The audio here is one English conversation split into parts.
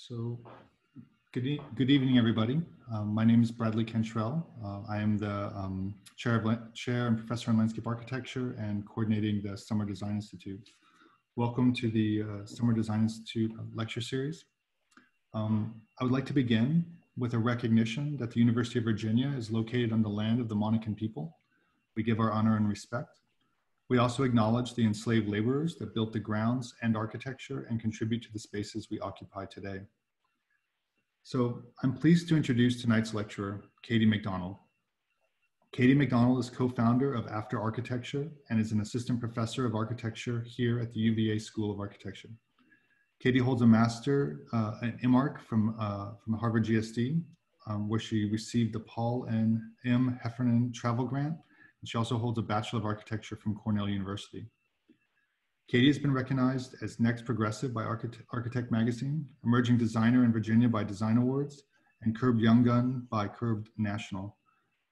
So, good, e good evening, everybody. Um, my name is Bradley Cantrell. Uh, I am the um, chair, of chair and professor in landscape architecture and coordinating the Summer Design Institute. Welcome to the uh, Summer Design Institute lecture series. Um, I would like to begin with a recognition that the University of Virginia is located on the land of the Monacan people. We give our honor and respect. We also acknowledge the enslaved laborers that built the grounds and architecture and contribute to the spaces we occupy today. So I'm pleased to introduce tonight's lecturer, Katie MacDonald. Katie MacDonald is co-founder of After Architecture and is an assistant professor of architecture here at the UVA School of Architecture. Katie holds a master, uh, an MArch from, uh, from Harvard GSD, um, where she received the Paul and M. Heffernan Travel Grant and she also holds a Bachelor of Architecture from Cornell University. Katie has been recognized as Next Progressive by Architect, Magazine, Emerging Designer in Virginia by Design Awards, and Curbed Young Gun by Curbed National.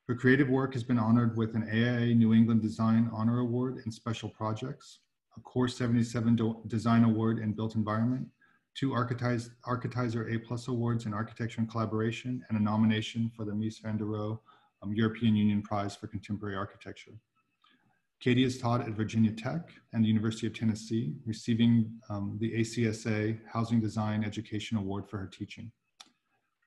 Her creative work has been honored with an AIA New England Design Honor Award in Special Projects, a Core 77 Design Award in Built Environment, two Architizer A Plus Awards in Architecture and Collaboration, and a nomination for the Mies van der Rohe um, European Union Prize for Contemporary Architecture. Katie has taught at Virginia Tech and the University of Tennessee, receiving um, the ACSA Housing Design Education Award for her teaching.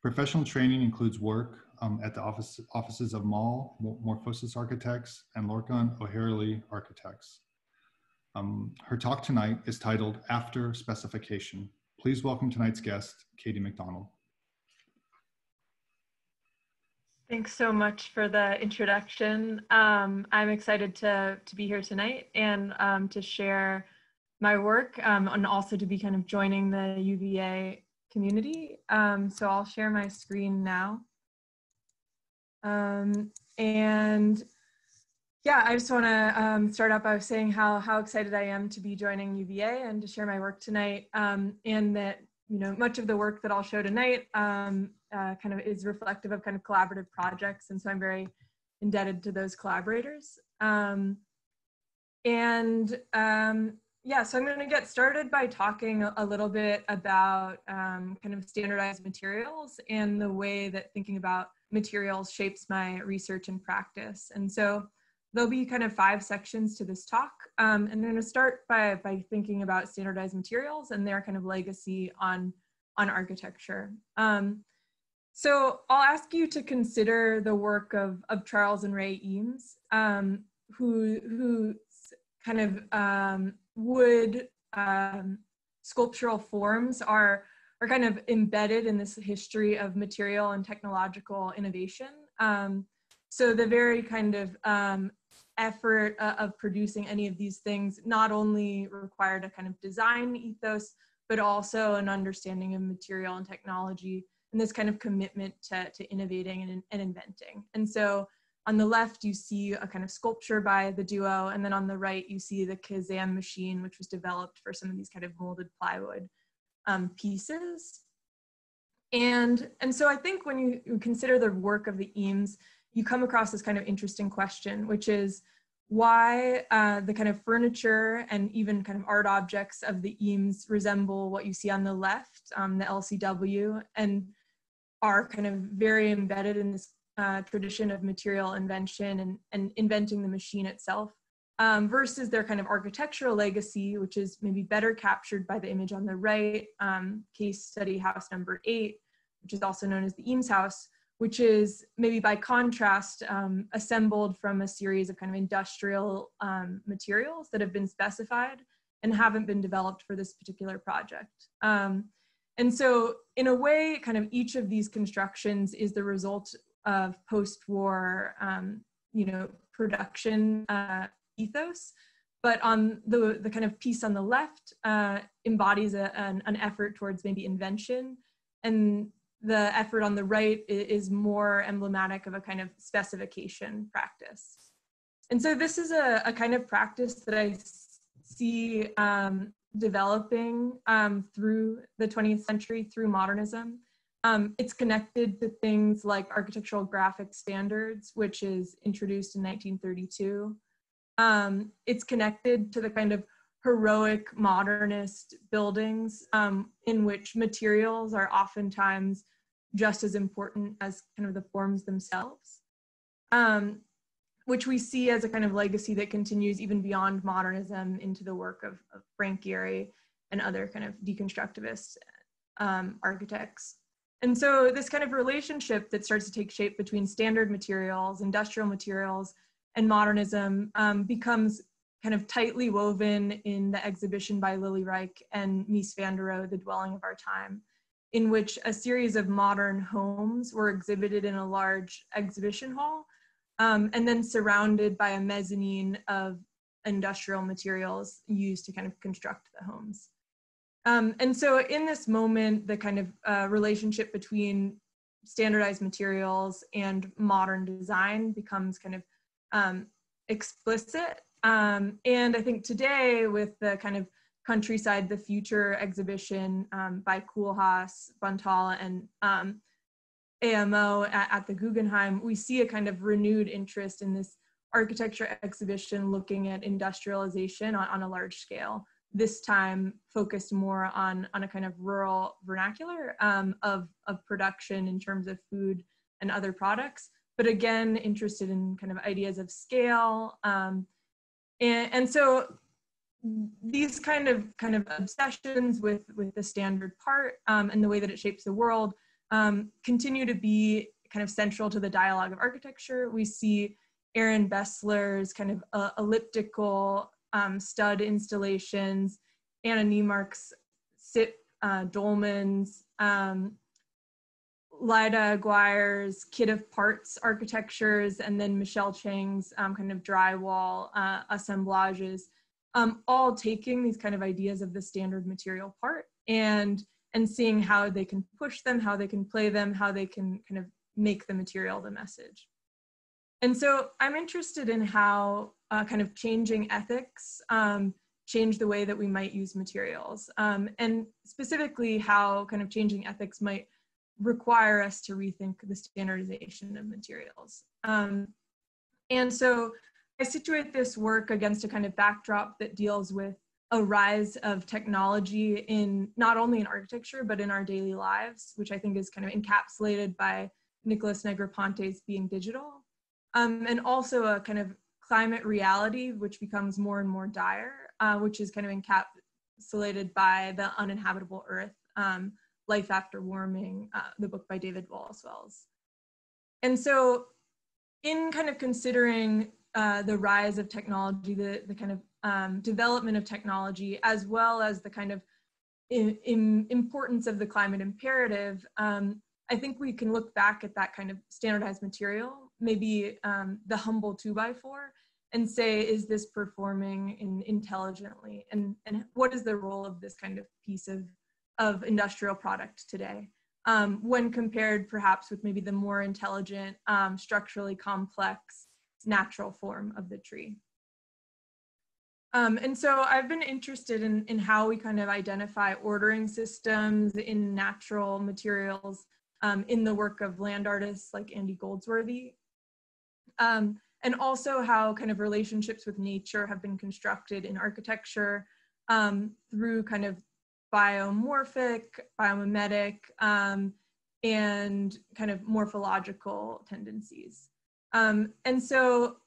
Professional training includes work um, at the office, offices of Mall, Morphosis Architects, and Lorcan O'Herlihy Architects. Um, her talk tonight is titled After Specification. Please welcome tonight's guest, Katie MacDonald. Thanks so much for the introduction. Um, I'm excited to, to be here tonight and um, to share my work um, and also to be kind of joining the UVA community. Um, so I'll share my screen now. Um, and yeah, I just want to um, start up by saying how, how excited I am to be joining UVA and to share my work tonight and that you know, much of the work that I'll show tonight um, uh, kind of is reflective of kind of collaborative projects. And so I'm very indebted to those collaborators. Um, and um, yeah, so I'm going to get started by talking a little bit about um, kind of standardized materials and the way that thinking about materials shapes my research and practice. And so there'll be kind of five sections to this talk. Um, and I'm going to start by, by thinking about standardized materials and their kind of legacy on, on architecture. Um, so I'll ask you to consider the work of, of Charles and Ray Eames, um, who, who kind of um, wood um, sculptural forms are, are kind of embedded in this history of material and technological innovation. Um, so the very kind of um, effort uh, of producing any of these things not only required a kind of design ethos, but also an understanding of material and technology and this kind of commitment to, to innovating and, and inventing. And so on the left, you see a kind of sculpture by the duo, and then on the right, you see the Kazam machine, which was developed for some of these kind of molded plywood um, pieces. And, and so I think when you, you consider the work of the Eames, you come across this kind of interesting question, which is why uh, the kind of furniture and even kind of art objects of the Eames resemble what you see on the left, um, the LCW, and are kind of very embedded in this uh, tradition of material invention and, and inventing the machine itself, um, versus their kind of architectural legacy, which is maybe better captured by the image on the right, um, case study house number eight, which is also known as the Eames House, which is maybe by contrast um, assembled from a series of kind of industrial um, materials that have been specified and haven't been developed for this particular project. Um, and so in a way, kind of each of these constructions is the result of post-war, um, you know, production uh, ethos. But on the, the kind of piece on the left uh, embodies a, an, an effort towards maybe invention and the effort on the right is more emblematic of a kind of specification practice. And so this is a, a kind of practice that I see um, developing um, through the 20th century, through modernism. Um, it's connected to things like architectural graphic standards, which is introduced in 1932. Um, it's connected to the kind of heroic modernist buildings um, in which materials are oftentimes just as important as kind of the forms themselves, um, which we see as a kind of legacy that continues even beyond modernism into the work of, of Frank Gehry and other kind of deconstructivist um, architects. And so this kind of relationship that starts to take shape between standard materials, industrial materials, and modernism um, becomes kind of tightly woven in the exhibition by Lilly Reich and Mies van der Rohe, The Dwelling of Our Time, in which a series of modern homes were exhibited in a large exhibition hall um, and then surrounded by a mezzanine of industrial materials used to kind of construct the homes. Um, and so in this moment, the kind of uh, relationship between standardized materials and modern design becomes kind of um, explicit. Um, and I think today with the kind of Countryside, the Future exhibition um, by Koolhaas, Bantala, and um, AMO at, at the Guggenheim, we see a kind of renewed interest in this architecture exhibition looking at industrialization on, on a large scale this time focused more on on a kind of rural vernacular um, of of production in terms of food and other products but again interested in kind of ideas of scale um, and, and so these kind of kind of obsessions with with the standard part um, and the way that it shapes the world um, continue to be kind of central to the dialogue of architecture. We see Erin Besler's kind of uh, elliptical um, stud installations, Anna Neimark's sit uh, dolmens, um, Lyda Aguirre's kit of parts architectures, and then Michelle Chang's um, kind of drywall uh, assemblages, um, all taking these kind of ideas of the standard material part and and seeing how they can push them, how they can play them, how they can kind of make the material the message. And so I'm interested in how uh, kind of changing ethics um, change the way that we might use materials, um, and specifically how kind of changing ethics might require us to rethink the standardization of materials. Um, and so I situate this work against a kind of backdrop that deals with a rise of technology in not only in architecture, but in our daily lives, which I think is kind of encapsulated by Nicholas Negroponte's being digital. Um, and also a kind of climate reality, which becomes more and more dire, uh, which is kind of encapsulated by the uninhabitable earth, um, Life After Warming, uh, the book by David Wallace Wells. And so in kind of considering uh, the rise of technology, the, the kind of um, development of technology, as well as the kind of in, in importance of the climate imperative, um, I think we can look back at that kind of standardized material, maybe um, the humble two by four, and say, is this performing in, intelligently? And, and what is the role of this kind of piece of, of industrial product today? Um, when compared perhaps with maybe the more intelligent, um, structurally complex natural form of the tree. Um, and so I've been interested in, in how we kind of identify ordering systems in natural materials um, in the work of land artists like Andy Goldsworthy. Um, and also how kind of relationships with nature have been constructed in architecture um, through kind of biomorphic, biomimetic, um, and kind of morphological tendencies. Um, and so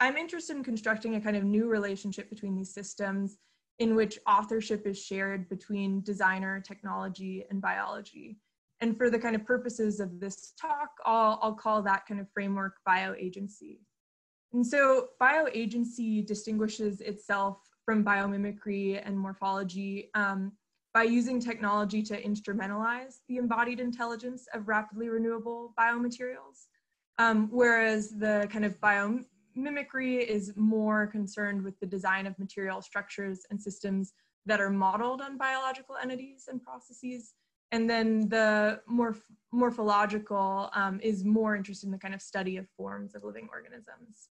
I'm interested in constructing a kind of new relationship between these systems in which authorship is shared between designer, technology, and biology. And for the kind of purposes of this talk, I'll, I'll call that kind of framework bioagency. And so bioagency distinguishes itself from biomimicry and morphology um, by using technology to instrumentalize the embodied intelligence of rapidly renewable biomaterials. Um, whereas the kind of biomimicry is more concerned with the design of material structures and systems that are modeled on biological entities and processes and then the morph morphological um, is more interested in the kind of study of forms of living organisms.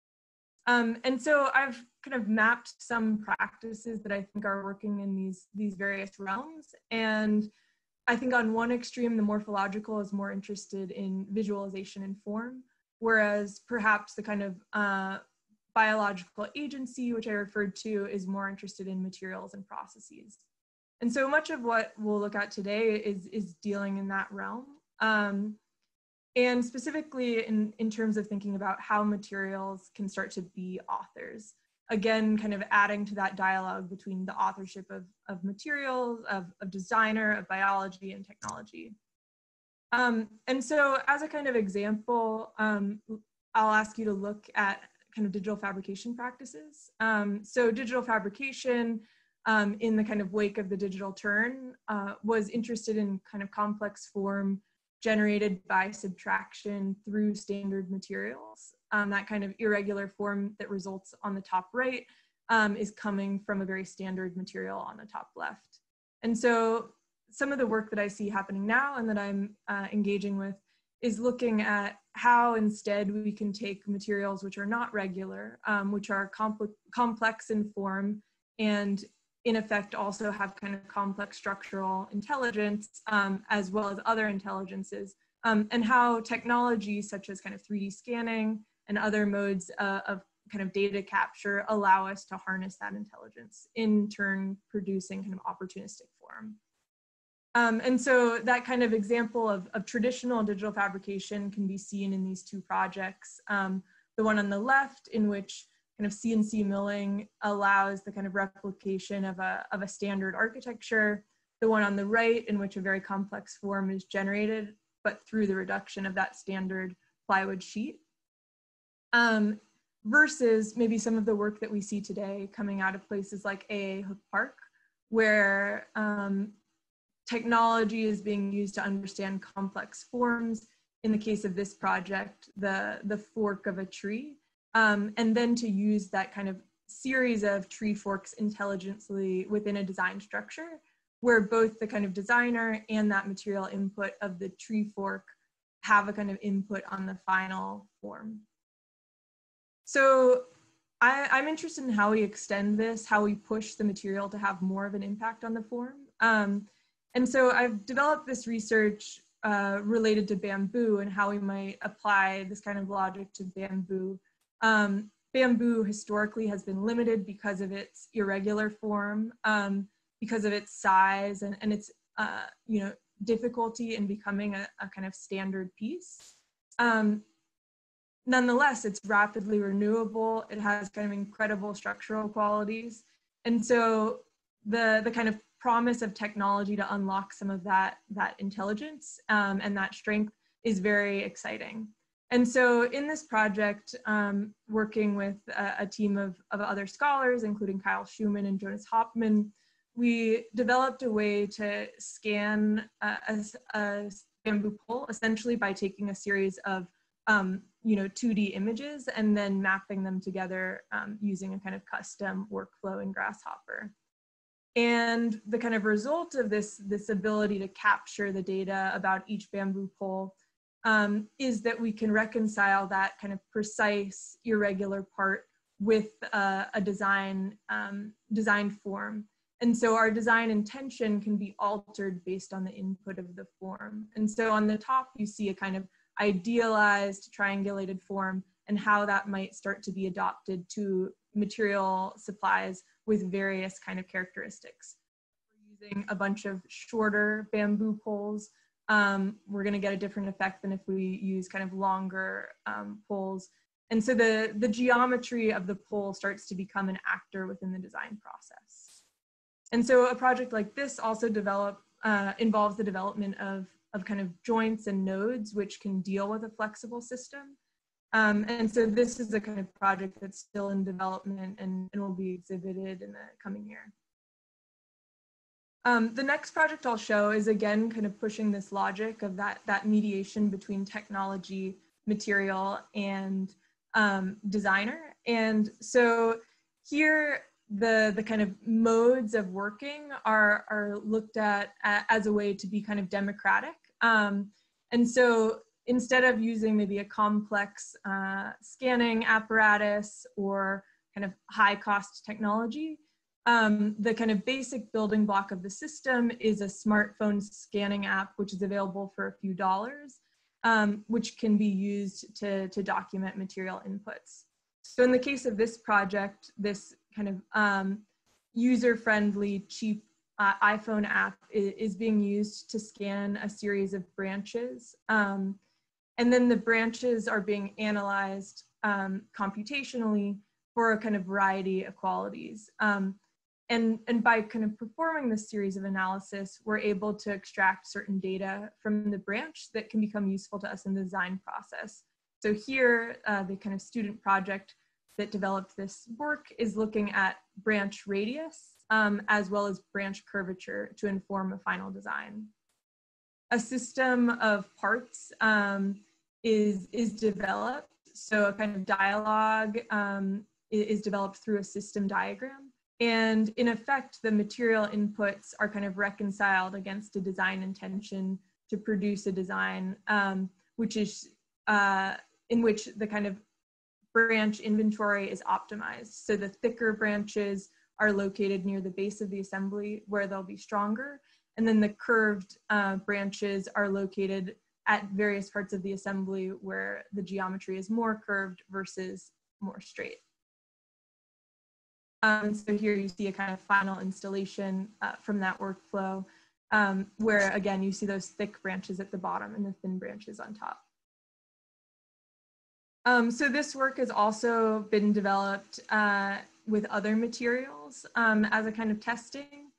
Um, and so I've kind of mapped some practices that I think are working in these, these various realms. And I think on one extreme, the morphological is more interested in visualization and form, whereas perhaps the kind of uh, biological agency, which I referred to, is more interested in materials and processes. And so much of what we'll look at today is, is dealing in that realm. Um, and specifically in, in terms of thinking about how materials can start to be authors. Again, kind of adding to that dialogue between the authorship of, of materials, of, of designer, of biology and technology. Um, and so as a kind of example, um, I'll ask you to look at kind of digital fabrication practices. Um, so digital fabrication um, in the kind of wake of the digital turn uh, was interested in kind of complex form generated by subtraction through standard materials. Um, that kind of irregular form that results on the top right um, is coming from a very standard material on the top left. And so some of the work that I see happening now and that I'm uh, engaging with is looking at how instead we can take materials which are not regular, um, which are compl complex in form and in effect also have kind of complex structural intelligence um, as well as other intelligences. Um, and how technology such as kind of 3d scanning and other modes uh, of kind of data capture allow us to harness that intelligence in turn producing kind of opportunistic form. Um, and so that kind of example of, of traditional digital fabrication can be seen in these two projects. Um, the one on the left in which kind of CNC milling allows the kind of replication of a, of a standard architecture. The one on the right in which a very complex form is generated, but through the reduction of that standard plywood sheet. Um, versus maybe some of the work that we see today coming out of places like AA Hooke Park, where um, technology is being used to understand complex forms. In the case of this project, the, the fork of a tree, um, and then to use that kind of series of tree forks intelligently within a design structure where both the kind of designer and that material input of the tree fork have a kind of input on the final form. So I, am interested in how we extend this, how we push the material to have more of an impact on the form. Um, and so I've developed this research uh, related to bamboo and how we might apply this kind of logic to bamboo um, bamboo historically has been limited because of its irregular form, um, because of its size and, and its, uh, you know, difficulty in becoming a, a kind of standard piece. Um, nonetheless, it's rapidly renewable. It has kind of incredible structural qualities. And so the, the kind of promise of technology to unlock some of that, that intelligence um, and that strength is very exciting. And so in this project, um, working with a, a team of, of, other scholars, including Kyle Schumann and Jonas Hopman, we developed a way to scan a, a, a bamboo pole essentially by taking a series of um, you know 2D images and then mapping them together um, using a kind of custom workflow in Grasshopper. And the kind of result of this, this ability to capture the data about each bamboo pole um, is that we can reconcile that kind of precise irregular part with uh, a design um, design form. And so our design intention can be altered based on the input of the form. And so on the top, you see a kind of idealized triangulated form and how that might start to be adopted to material supplies with various kind of characteristics. We're using a bunch of shorter bamboo poles um, we're going to get a different effect than if we use kind of longer um, poles. And so the, the geometry of the pole starts to become an actor within the design process. And so a project like this also develop, uh, involves the development of, of kind of joints and nodes which can deal with a flexible system. Um, and so this is a kind of project that's still in development and, and will be exhibited in the coming year. Um, the next project I'll show is again kind of pushing this logic of that, that mediation between technology, material, and um, designer. And so here, the, the kind of modes of working are, are looked at as a way to be kind of democratic. Um, and so instead of using maybe a complex uh, scanning apparatus or kind of high cost technology, um, the kind of basic building block of the system is a smartphone scanning app, which is available for a few dollars, um, which can be used to, to document material inputs. So in the case of this project, this kind of um, user-friendly, cheap uh, iPhone app is, is, being used to scan a series of branches. Um, and then the branches are being analyzed um, computationally for a kind of variety of qualities. Um, and, and by kind of performing this series of analysis, we're able to extract certain data from the branch that can become useful to us in the design process. So here, uh, the kind of student project that developed this work is looking at branch radius um, as well as branch curvature to inform a final design. A system of parts um, is, is developed. So a kind of dialogue um, is developed through a system diagram. And in effect, the material inputs are kind of reconciled against a design intention to produce a design, um, which is uh, in which the kind of branch inventory is optimized. So the thicker branches are located near the base of the assembly where they'll be stronger. And then the curved uh, branches are located at various parts of the assembly where the geometry is more curved versus more straight. Um, so here you see a kind of final installation uh, from that workflow um, where again, you see those thick branches at the bottom and the thin branches on top. Um, so this work has also been developed uh, with other materials um, as a kind of testing.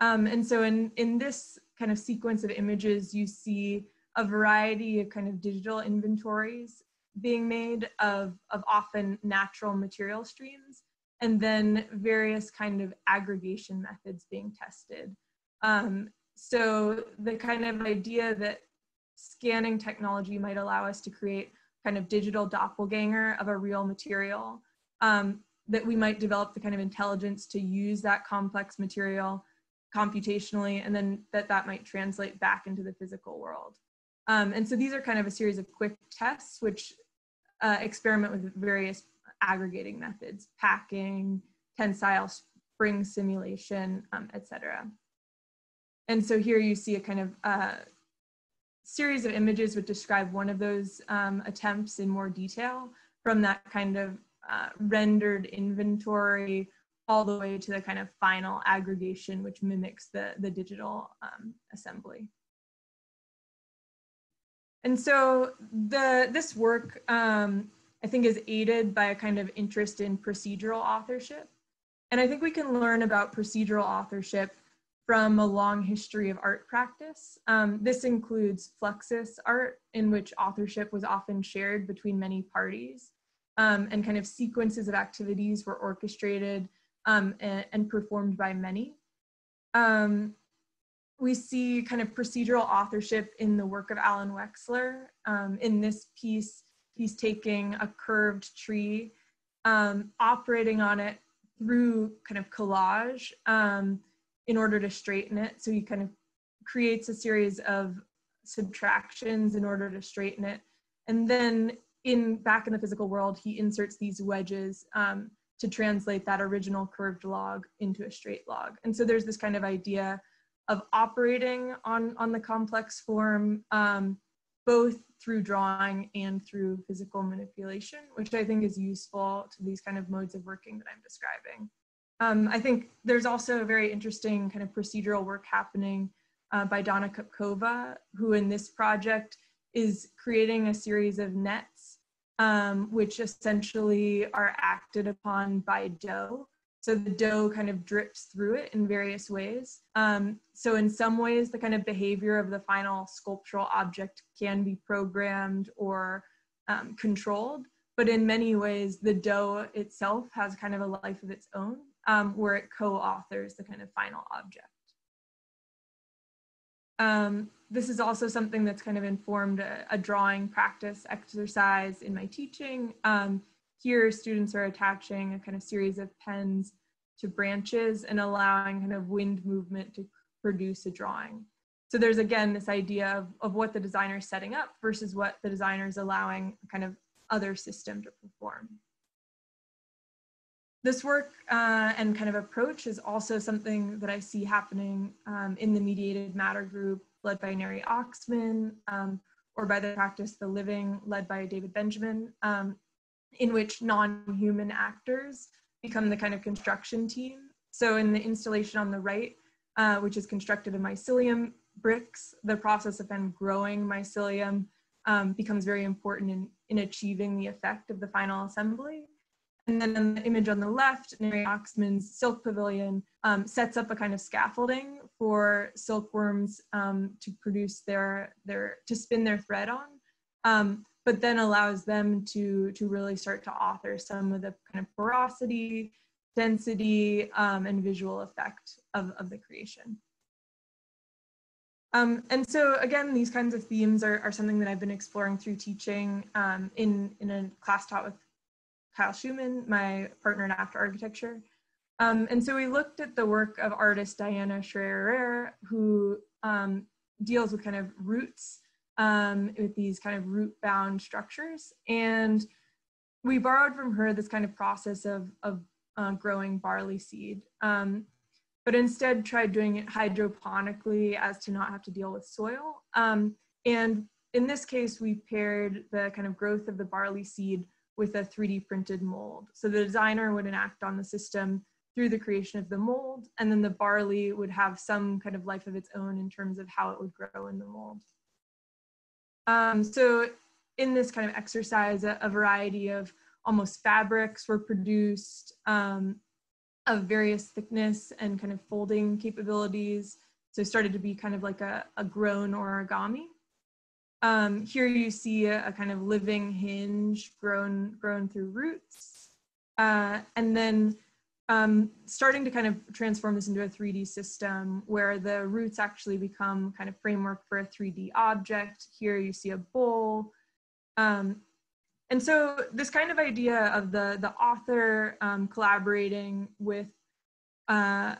Um, and so in, in this kind of sequence of images, you see a variety of kind of digital inventories being made of, of often natural material streams, and then various kind of aggregation methods being tested. Um, so the kind of idea that scanning technology might allow us to create kind of digital doppelganger of a real material um, that we might develop the kind of intelligence to use that complex material computationally and then that that might translate back into the physical world. Um, and so these are kind of a series of quick tests which uh, experiment with various aggregating methods, packing, tensile spring simulation, um, etc. And so here you see a kind of uh, series of images which describe one of those um, attempts in more detail from that kind of uh, rendered inventory all the way to the kind of final aggregation, which mimics the, the digital um, assembly. And so the, this work, um, I think, is aided by a kind of interest in procedural authorship. And I think we can learn about procedural authorship from a long history of art practice. Um, this includes Fluxus art, in which authorship was often shared between many parties um, and kind of sequences of activities were orchestrated um, and, and, performed by many. Um, we see kind of procedural authorship in the work of Allan Wexler. Um, in this piece, he's taking a curved tree, um, operating on it through kind of collage um, in order to straighten it. So he kind of creates a series of subtractions in order to straighten it. And then in back in the physical world, he inserts these wedges um, to translate that original curved log into a straight log. And so there's this kind of idea of operating on, on the complex form, um, both through drawing and through physical manipulation, which I think is useful to these kind of modes of working that I'm describing. Um, I think there's also a very interesting kind of procedural work happening uh, by Donna Kopkova, who in this project is creating a series of nets, um, which essentially are acted upon by dough. So the dough kind of drips through it in various ways. Um, so in some ways, the kind of behavior of the final sculptural object can be programmed or um, controlled. But in many ways, the dough itself has kind of a life of its own, um, where it co-authors the kind of final object. Um, this is also something that's kind of informed a, a drawing practice exercise in my teaching. Um, here, students are attaching a kind of series of pens to branches and allowing kind of wind movement to produce a drawing. So there's again this idea of, of what the designer is setting up versus what the designer is allowing kind of other system to perform. This work uh, and kind of approach is also something that I see happening um, in the mediated matter group led by Neri Oxman, um, or by the practice The Living led by David Benjamin. Um, in which non-human actors become the kind of construction team. So in the installation on the right, uh, which is constructed of mycelium bricks, the process of then growing mycelium um, becomes very important in, in achieving the effect of the final assembly. And then in the image on the left, Neri Oxman's silk pavilion um, sets up a kind of scaffolding for silkworms um, to produce their, their, to spin their thread on, um, but then allows them to, to really start to author some of the kind of porosity, density, um, and visual effect of, of the creation. Um, and so again, these kinds of themes are, are something that I've been exploring through teaching um, in, in a class taught with Kyle Schumann, my partner in after architecture. Um, and so we looked at the work of artist Diana Scherer, who um, deals with kind of roots um, with these kind of root bound structures. And we borrowed from her this kind of process of, of uh, growing barley seed, um, but instead tried doing it hydroponically as to not have to deal with soil. Um, and in this case, we paired the kind of growth of the barley seed with a 3D printed mold. So the designer would enact on the system through the creation of the mold, and then the barley would have some kind of life of its own in terms of how it would grow in the mold. Um, so in this kind of exercise, a, a, variety of almost fabrics were produced um, of various thickness and kind of folding capabilities. So it started to be kind of like a, a grown origami. Um, here you see a, a, kind of living hinge grown, grown through roots. Uh, and then um, starting to kind of transform this into a 3D system where the roots actually become kind of framework for a 3D object. Here you see a bowl. Um, and so this kind of idea of the, the author um, collaborating with uh,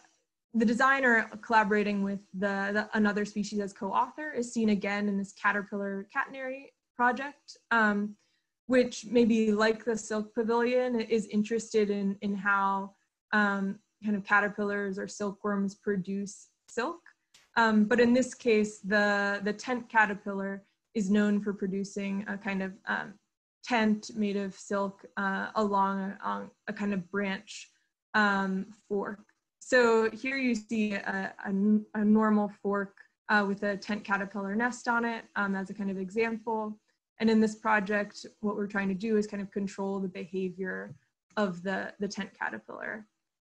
the designer collaborating with the, the another species as co-author is seen again in this caterpillar catenary project, um, which maybe like the silk pavilion is interested in, in how um, kind of caterpillars or silkworms produce silk. Um, but in this case, the, the tent caterpillar is known for producing a kind of um, tent made of silk uh, along a, a, kind of branch um, fork. So here you see a, a, a normal fork uh, with a tent caterpillar nest on it um, as a kind of example. And in this project, what we're trying to do is kind of control the behavior of the, the tent caterpillar.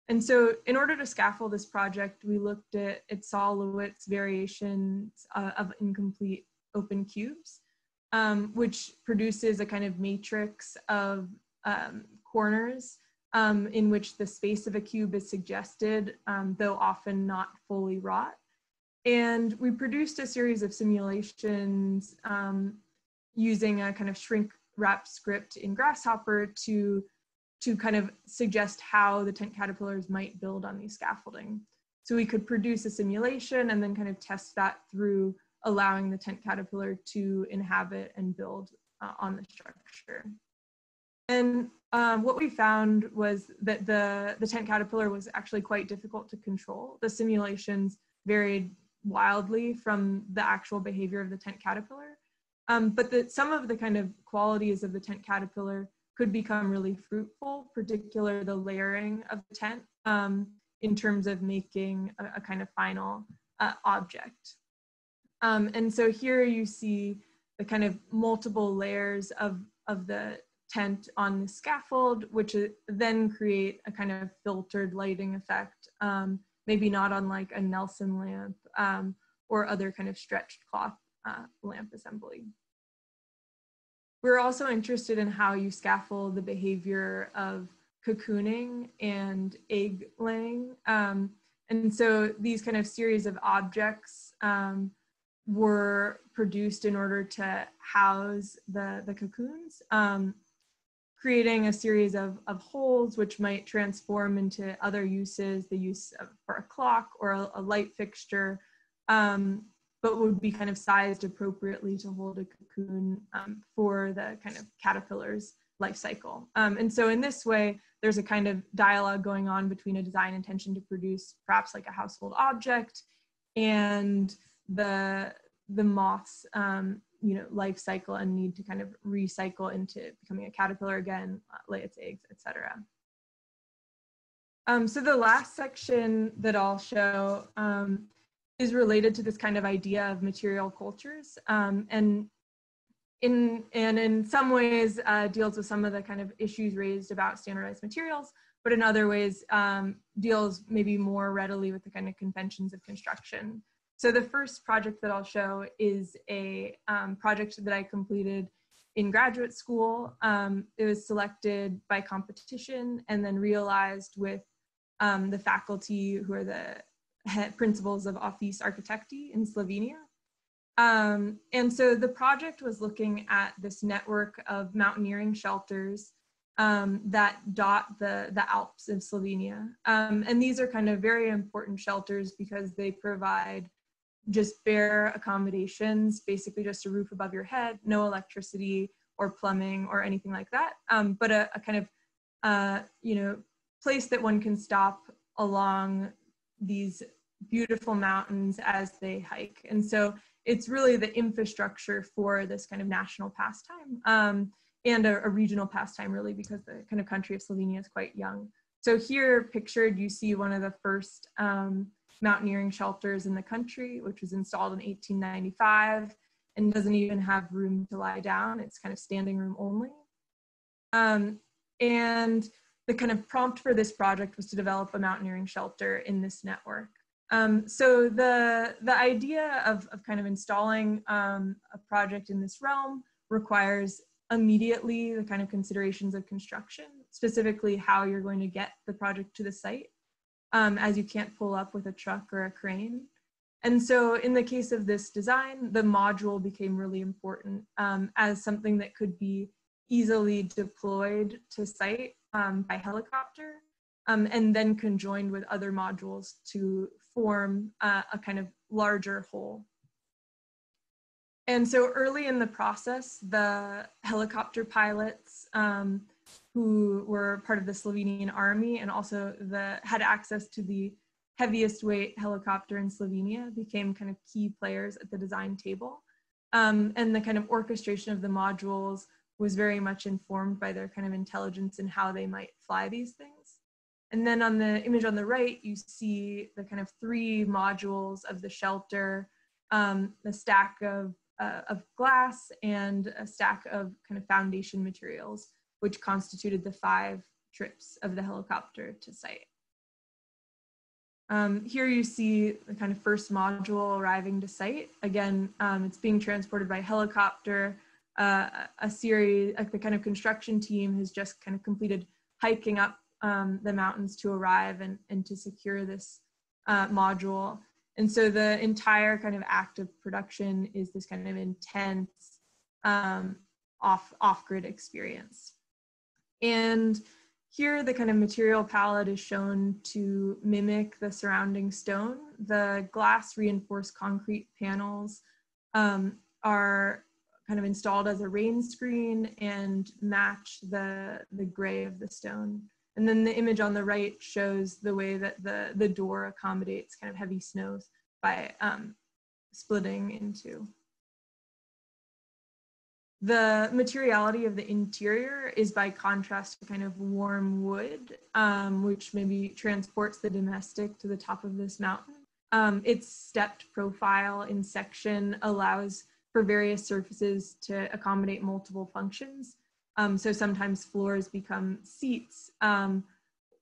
And so in order to scaffold this project, we looked at, at LeWitt's variations uh, of incomplete open cubes, um, which produces a kind of matrix of um, corners um, in which the space of a cube is suggested, um, though often not fully wrought. And we produced a series of simulations um, using a kind of shrink wrap script in Grasshopper to, to kind of suggest how the tent caterpillars might build on these scaffolding. So we could produce a simulation and then kind of test that through allowing the tent caterpillar to inhabit and build uh, on the structure. And um, what we found was that the, the tent caterpillar was actually quite difficult to control. The simulations varied wildly from the actual behavior of the tent caterpillar. Um, but that some of the kind of qualities of the tent caterpillar could become really fruitful, particularly the layering of the tent um, in terms of making a, a kind of final uh, object. Um, and so here you see the kind of multiple layers of, of the tent on the scaffold, which then create a kind of filtered lighting effect, um, maybe not unlike a Nelson lamp um, or other kind of stretched cloth uh, lamp assembly. We're also interested in how you scaffold the behavior of cocooning and egg laying. Um, and so these kind of series of objects um, were produced in order to house the, the cocoons. Um, creating a series of, of holes which might transform into other uses, the use of, for a clock or a, a light fixture, um, but would be kind of sized appropriately to hold a cocoon um, for the kind of caterpillar's life cycle. Um, and so in this way, there's a kind of dialogue going on between a design intention to produce perhaps like a household object and the the moth's um, you know life cycle and need to kind of recycle into becoming a caterpillar again, lay its eggs, etc. Um, so the last section that I'll show um, is related to this kind of idea of material cultures um, and in and in some ways uh, deals with some of the kind of issues raised about standardized materials, but in other ways um, deals maybe more readily with the kind of conventions of construction. So the first project that I'll show is a um, project that I completed in graduate school. Um, it was selected by competition and then realized with um, the faculty who are the principals of OFIS Arhitekti in Slovenia. Um, and so the project was looking at this network of mountaineering shelters um, that dot the, the Alps of Slovenia. Um, and these are kind of very important shelters because they provide just bare accommodations, basically just a roof above your head, no electricity or plumbing or anything like that, um, but a, a, kind of, uh, you know, place that one can stop along these beautiful mountains as they hike. And so it's really the infrastructure for this kind of national pastime um, and a, a, regional pastime really because the kind of country of Slovenia is quite young. So here pictured you see one of the first um, mountaineering shelters in the country, which was installed in 1895 and doesn't even have room to lie down. It's kind of standing room only. Um, and the kind of prompt for this project was to develop a mountaineering shelter in this network. Um, so the, the idea of, of kind of installing um, a project in this realm requires immediately the kind of considerations of construction, specifically how you're going to get the project to the site, um, as you can't pull up with a truck or a crane. And so in the case of this design, the module became really important um, as something that could be easily deployed to site um, by helicopter um, and then conjoined with other modules to form uh, a kind of larger whole. And so early in the process, the helicopter pilots um, who were part of the Slovenian army and also the had access to the heaviest weight helicopter in Slovenia became kind of key players at the design table. Um, and the kind of orchestration of the modules was very much informed by their kind of intelligence in how they might fly these things. And then on the image on the right, you see the kind of three modules of the shelter, um, a stack of, uh, of glass and a stack of kind of foundation materials, which constituted the five trips of the helicopter to site. Um, here you see the kind of first module arriving to site. Again, um, it's being transported by helicopter. Uh, a series, like the kind of construction team has just kind of completed hiking up um, the mountains to arrive and, and to secure this uh, module. And so the entire kind of act of production is this kind of intense um, off, off-grid experience. And here the kind of material palette is shown to mimic the surrounding stone. The glass reinforced concrete panels um, are kind of installed as a rain screen and match the, the gray of the stone. And then the image on the right shows the way that the, the door accommodates kind of heavy snows by um, splitting into. The materiality of the interior is by contrast to kind of warm wood, um, which maybe transports the domestic to the top of this mountain. Um, its stepped profile in section allows for various surfaces to accommodate multiple functions. Um, so sometimes floors become seats um,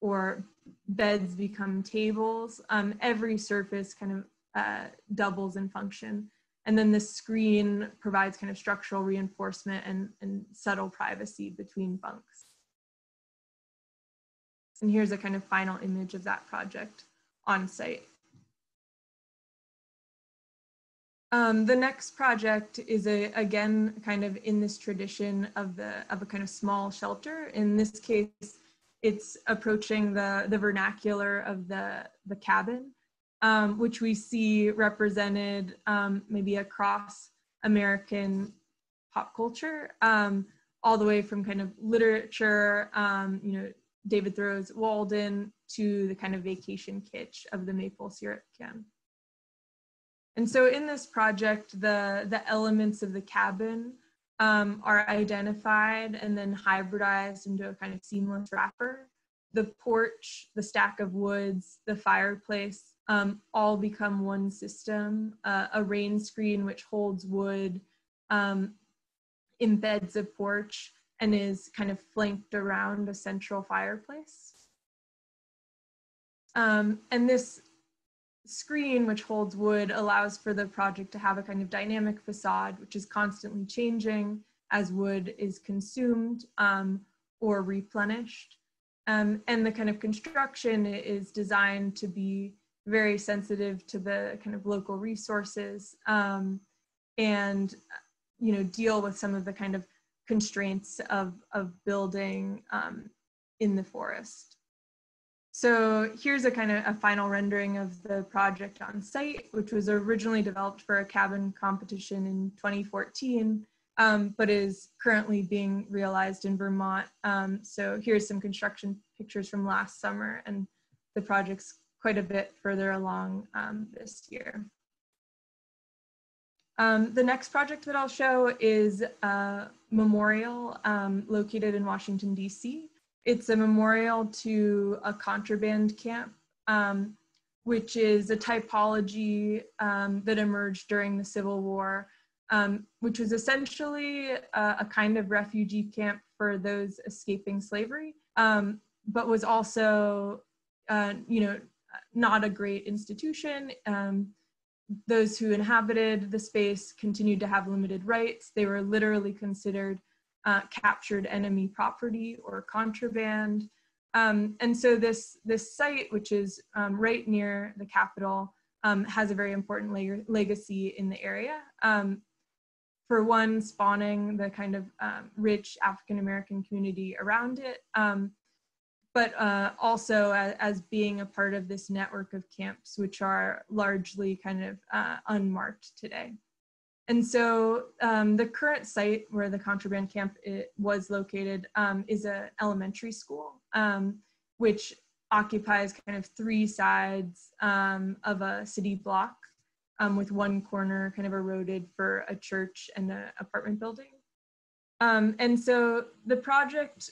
or beds become tables. Um, every surface kind of uh, doubles in function. And then the screen provides kind of structural reinforcement and, and subtle privacy between bunks. And here's a kind of final image of that project on site. Um, the next project is a, again kind of in this tradition of the of a kind of small shelter. In this case, it's approaching the the vernacular of the the cabin, um, which we see represented um, maybe across American pop culture, um, all the way from kind of literature, um, you know, David Thoreau's Walden to the kind of vacation kitsch of the maple syrup can. And so in this project, the, the elements of the cabin um, are identified and then hybridized into a kind of seamless wrapper. The porch, the stack of woods, the fireplace um, all become one system. Uh, a rain screen which holds wood um, embeds a porch and is kind of flanked around a central fireplace. Um, and this screen, which holds wood, allows for the project to have a kind of dynamic facade, which is constantly changing as wood is consumed um, or replenished. Um, and the kind of construction is designed to be very sensitive to the kind of local resources um, and you know deal with some of the kind of constraints of, of building um, in the forest. So here's a kind of a final rendering of the project on site, which was originally developed for a cabin competition in 2014, um, but is currently being realized in Vermont. Um, so here's some construction pictures from last summer and the project's quite a bit further along um, this year. Um, the next project that I'll show is a memorial um, located in Washington, DC. It's a memorial to a contraband camp, um, which is a typology um, that emerged during the Civil War, um, which was essentially a, a, kind of refugee camp for those escaping slavery, um, but was also, uh, you know, not a great institution. Um, those who inhabited the space continued to have limited rights. They were literally considered uh, captured enemy property or contraband. Um, and so this, this site, which is um, right near the capital, um, has a very important leg legacy in the area. Um, for one, spawning the kind of um, rich African-American community around it, um, but uh, also as, as, being a part of this network of camps, which are largely kind of uh, unmarked today. And so um, the current site where the contraband camp was located um, is an elementary school, um, which occupies kind of three sides um, of a city block um, with one corner kind of eroded for a church and an apartment building. Um, and so the project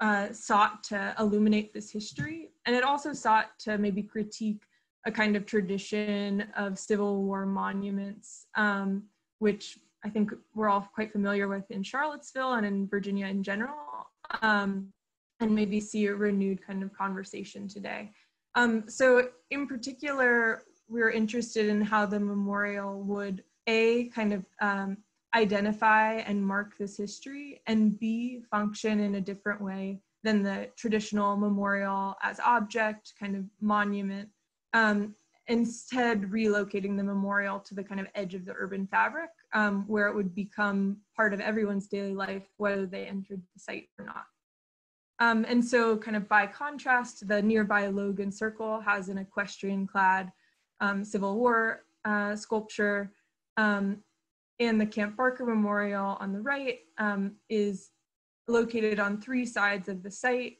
uh, sought to illuminate this history, and it also sought to maybe critique a kind of tradition of Civil War monuments um, which I think we're all quite familiar with in Charlottesville and in Virginia in general, um, and maybe see a renewed kind of conversation today. Um, so in particular, we are interested in how the memorial would A, kind of um, identify and mark this history, and B, function in a different way than the traditional memorial as object, kind of monument, um, instead relocating the memorial to the kind of edge of the urban fabric um, where it would become part of everyone's daily life, whether they entered the site or not. Um, and so kind of by contrast, the nearby Logan Circle has an equestrian clad um, Civil War uh, sculpture um, and the Camp Barker Memorial on the right um, is located on three sides of the site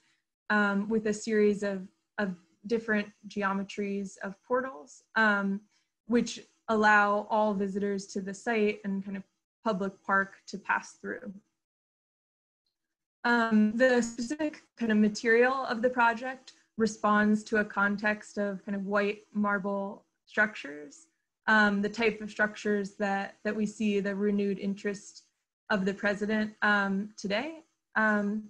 um, with a series of, of different geometries of portals, um, which allow all visitors to the site and kind of public park to pass through. Um, the specific kind of material of the project responds to a context of kind of white marble structures, um, the type of structures that, that we see the renewed interest of the president um, today. Um,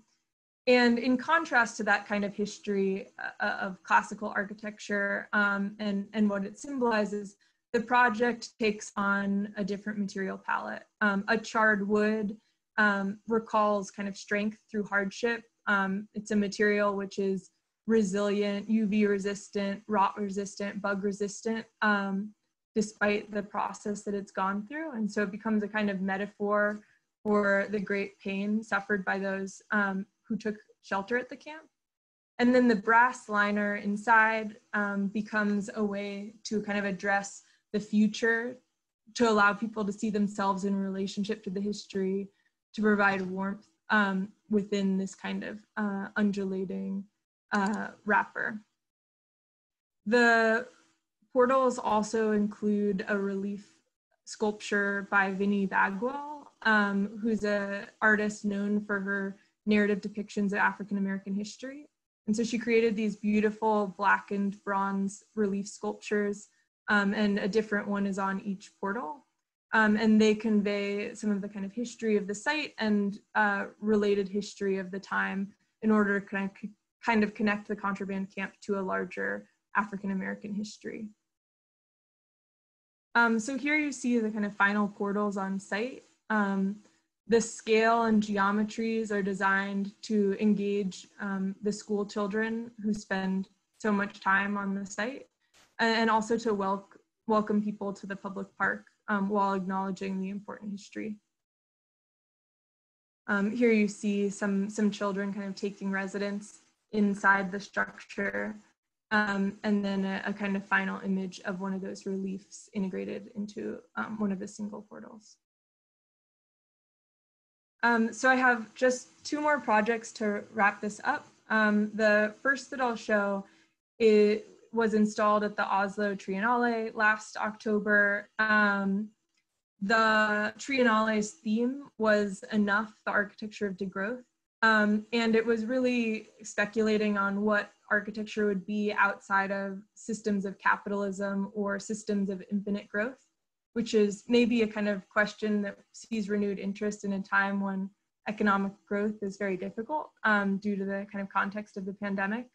and in contrast to that kind of history uh, uh, of classical architecture um, and, and what it symbolizes, the project takes on a different material palette. Um, a charred wood um, recalls kind of strength through hardship. Um, it's a material which is resilient, UV resistant, rot resistant, bug resistant, um, despite the process that it's gone through. And so it becomes a kind of metaphor for the great pain suffered by those um, who took shelter at the camp. And then the brass liner inside um, becomes a way to kind of address the future, to allow people to see themselves in relationship to the history, to provide warmth um, within this kind of uh, undulating uh, wrapper. The portals also include a relief sculpture by Vinnie Bagwell, um, who's an artist known for her narrative depictions of African American history. And so she created these beautiful blackened bronze relief sculptures, um, and a different one is on each portal. Um, and they convey some of the kind of history of the site and uh, related history of the time in order to kind of, kind of connect the contraband camp to a larger African American history. Um, so here you see the kind of final portals on site. Um, the scale and geometries are designed to engage um, the school children who spend so much time on the site and also to wel welcome people to the public park um, while acknowledging the important history. Um, here you see some, some children kind of taking residence inside the structure um, and then a, a, kind of final image of one of those reliefs integrated into um, one of the single portals. Um, so I have just two more projects to wrap this up. Um, the first that I'll show it was installed at the Oslo Triennale last October. Um, the Triennale's theme was enough, the architecture of degrowth. Um, and it was really speculating on what architecture would be outside of systems of capitalism or systems of infinite growth, which is maybe a kind of question that sees renewed interest in a time when economic growth is very difficult um, due to the kind of context of the pandemic.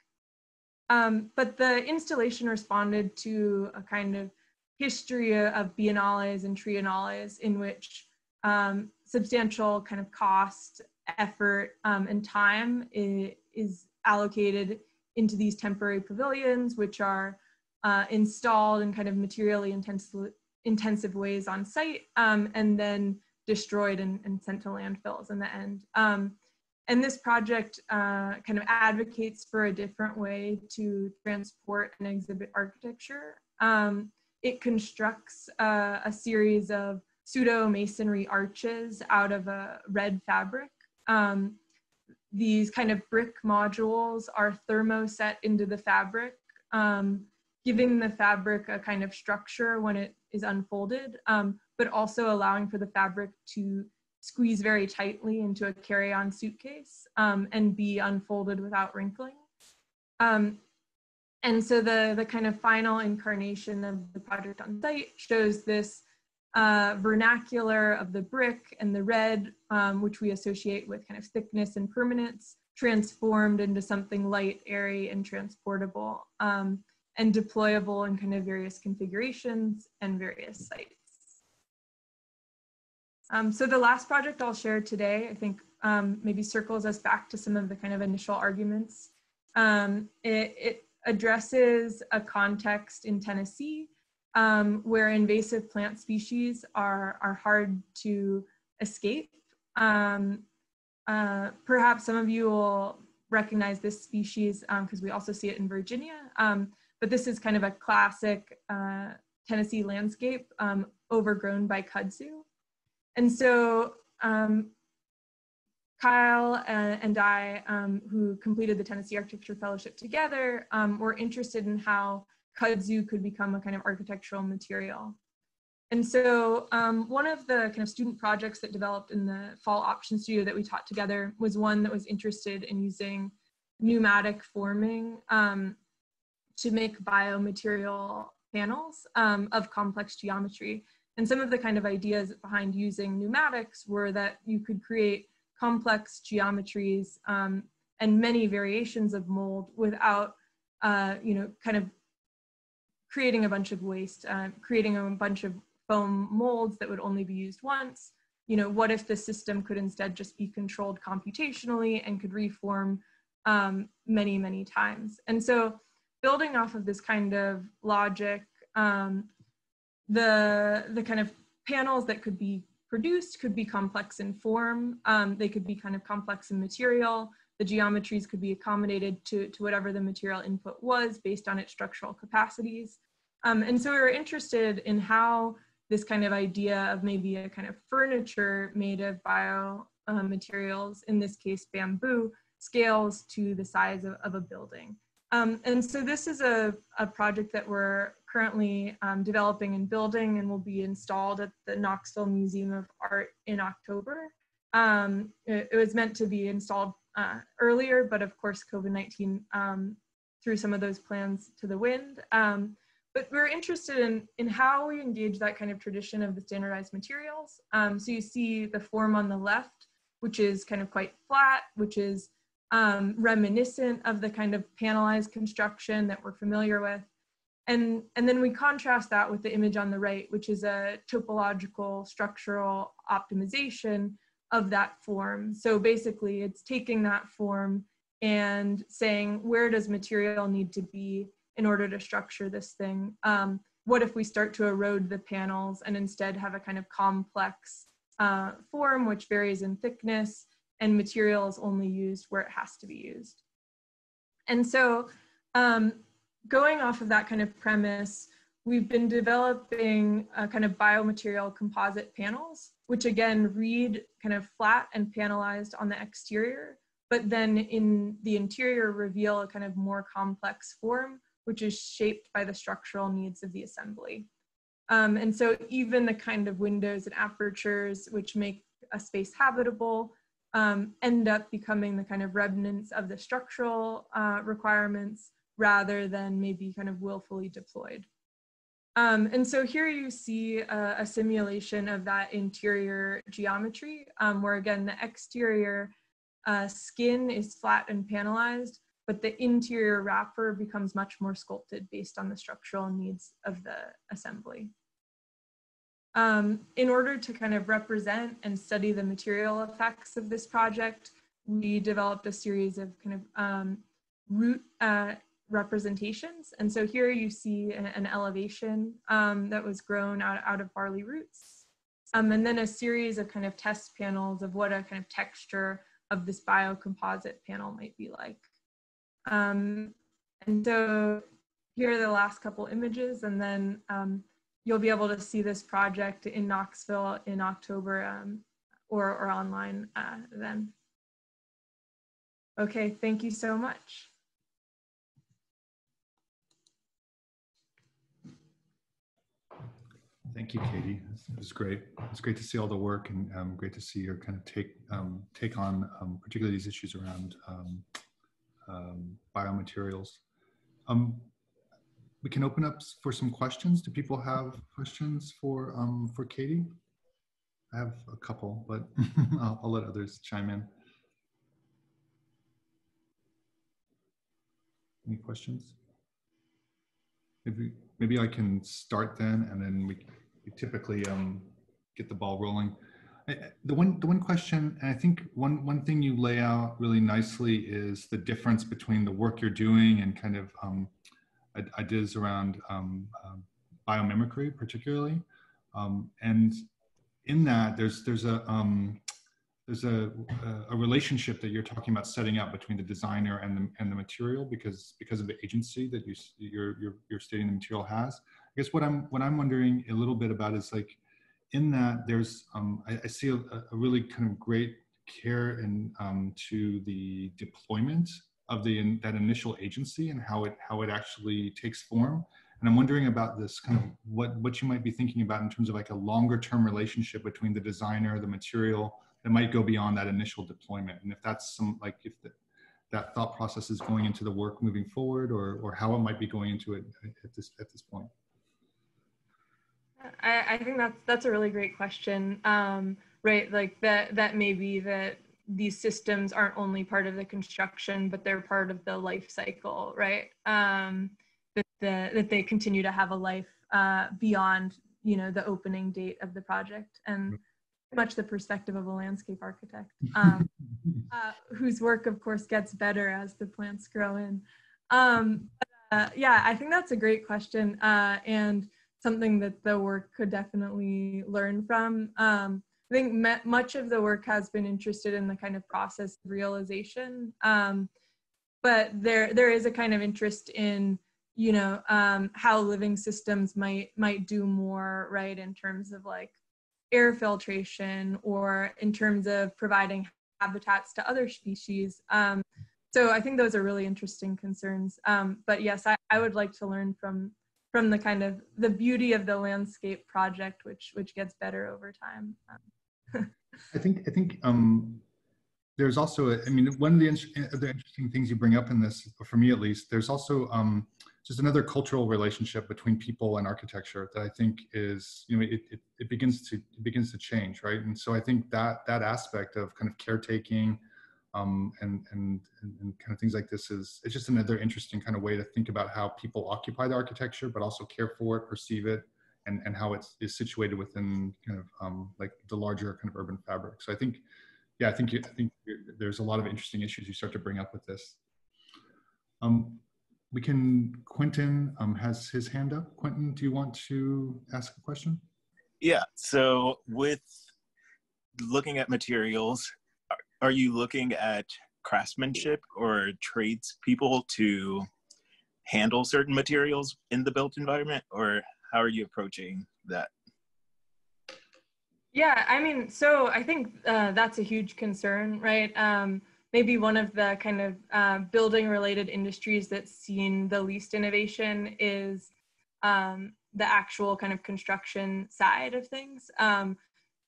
Um, but the installation responded to a kind of history of biennales and triennales in which um, substantial kind of cost, effort, um, and time is, allocated into these temporary pavilions, which are uh, installed in kind of materially intensive, intensive ways on site, um, and then destroyed and, and, sent to landfills in the end. Um, and this project uh, kind of advocates for a different way to transport and exhibit architecture. Um, it constructs uh, a series of pseudo masonry arches out of a red fabric. Um, these kind of brick modules are thermoset into the fabric, um, giving the fabric a kind of structure when it is unfolded, um, but also allowing for the fabric to squeeze very tightly into a carry-on suitcase um, and be unfolded without wrinkling. Um, and so the, the kind of final incarnation of the project on site shows this uh, vernacular of the brick and the red, um, which we associate with kind of thickness and permanence, transformed into something light, airy, and transportable, um, and deployable in kind of various configurations and various sites. Um, so the last project I'll share today, I think um, maybe circles us back to some of the kind of initial arguments. Um, it, it addresses a context in Tennessee um, where invasive plant species are, are hard to escape. Um, uh, perhaps some of you will recognize this species because um, we also see it in Virginia, um, but this is kind of a classic uh, Tennessee landscape um, overgrown by kudzu. And so um, Kyle uh, and I, um, who completed the Tennessee Architecture Fellowship together, um, were interested in how kudzu could become a kind of architectural material. And so um, one of the kind of student projects that developed in the fall option studio that we taught together was one that was interested in using pneumatic forming um, to make biomaterial panels um, of complex geometry. And some of the kind of ideas behind using pneumatics were that you could create complex geometries um, and many variations of mold without, uh, you know, kind of creating a bunch of waste, uh, creating a bunch of foam molds that would only be used once. You know, what if the system could instead just be controlled computationally and could reform um, many, many times? And so building off of this kind of logic, um, the, the kind of panels that could be produced could be complex in form. Um, they could be kind of complex in material. The geometries could be accommodated to, to whatever the material input was based on its structural capacities. Um, and so we were interested in how this kind of idea of maybe a kind of furniture made of bio uh, materials, in this case bamboo, scales to the size of, of a building. Um, and so this is a, a project that we're currently um, developing and building and will be installed at the Knoxville Museum of Art in October. Um, it, it, was meant to be installed uh, earlier, but of course COVID-19 um, threw some of those plans to the wind. Um, but we're interested in, in how we engage that kind of tradition of the standardized materials. Um, so you see the form on the left, which is kind of quite flat, which is um, reminiscent of the kind of panelized construction that we're familiar with. And, and then we contrast that with the image on the right, which is a topological structural optimization of that form. So basically it's taking that form and saying, where does material need to be in order to structure this thing? Um, what if we start to erode the panels and instead have a kind of complex uh, form which varies in thickness and material is only used where it has to be used. And so um, going off of that kind of premise, we've been developing a kind of biomaterial composite panels, which again read kind of flat and panelized on the exterior, but then in the interior reveal a kind of more complex form, which is shaped by the structural needs of the assembly. Um, and so even the kind of windows and apertures which make a space habitable um, end up becoming the kind of remnants of the structural uh, requirements rather than maybe kind of willfully deployed. Um, and so here you see a, a, simulation of that interior geometry, um, where again, the exterior uh, skin is flat and panelized, but the interior wrapper becomes much more sculpted based on the structural needs of the assembly. Um, in order to kind of represent and study the material effects of this project, we developed a series of kind of um, root uh, representations. And so here you see an, an elevation um, that was grown out, out of barley roots. Um, and then a series of kind of test panels of what a kind of texture of this biocomposite panel might be like. Um, and so here are the last couple images and then um, you'll be able to see this project in Knoxville in October um, or, or online uh, then. Okay, thank you so much. Thank you, Katie. It was great. It's great to see all the work and um, great to see your kind of take um, take on um, particularly these issues around um, um, biomaterials. Um, we can open up for some questions. Do people have questions for um, for Katie? I have a couple, but I'll, I'll let others chime in. Any questions? Maybe maybe I can start then, and then we, we typically um, get the ball rolling. I, the one the one question, and I think one one thing you lay out really nicely is the difference between the work you're doing and kind of um, ideas around um, um, biomimicry, particularly. Um, and in that, there's there's a um, there's a, a relationship that you're talking about setting up between the designer and the and the material because because of the agency that you you're you're, you're stating the material has. I guess what I'm what I'm wondering a little bit about is like in that there's um, I, I, see a, a, really kind of great care and um, to the deployment of the that initial agency and how it how it actually takes form. And i'm wondering about this kind of what what you might be thinking about in terms of like a longer term relationship between the designer the material that might go beyond that initial deployment. And if that's some like if the, that thought process is going into the work moving forward or or how it might be going into it at this at this point. I, I think that's that's a really great question. Um, right like that that may be that these systems aren't only part of the construction, but they're part of the life cycle, right? Um, that, the, that they continue to have a life uh, beyond, you know, the opening date of the project, and much the perspective of a landscape architect, um, uh, whose work, of course, gets better as the plants grow in. Um, uh, yeah, I think that's a great question, uh, and something that the work could definitely learn from. Um, I think much of the work has been interested in the kind of process of realization, um, but there there is a kind of interest in you know um, how living systems might might do more right in terms of like air filtration or in terms of providing habitats to other species. Um, so I think those are really interesting concerns. Um, but yes, I, I would like to learn from from the kind of the beauty of the landscape project, which which gets better over time. Um, I think I think um, there's also, a, I mean, one of the, the, interesting things you bring up in this, for me at least, there's also um, just another cultural relationship between people and architecture that I think is, you know, it, it, it, begins to it begins to change, right? And so I think that that aspect of kind of caretaking um, and, and and kind of things like this is it's just another interesting kind of way to think about how people occupy the architecture, but also care for it, perceive it, and and how it is situated within kind of um, like the larger kind of urban fabric. So I think yeah, I think you, I think there's a lot of interesting issues you start to bring up with this. Um, we can. Quentin um, has his hand up. Quentin, do you want to ask a question? Yeah. So with looking at materials, are you looking at craftsmanship or tradespeople to handle certain materials in the built environment, or how are you approaching that? Yeah, I mean, so I think uh, that's a huge concern, right? Um, maybe one of the kind of uh, building related industries that's seen the least innovation is um, the actual kind of construction side of things. Um,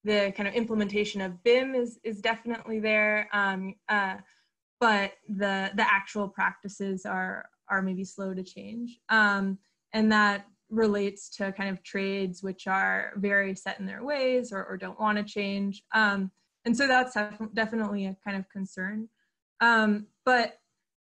the kind of implementation of BIM is is definitely there, um, uh, but the the actual practices are are maybe slow to change, um, and that relates to kind of trades which are very set in their ways or, or don't want to change. Um, and so that's definitely a kind of concern. Um, but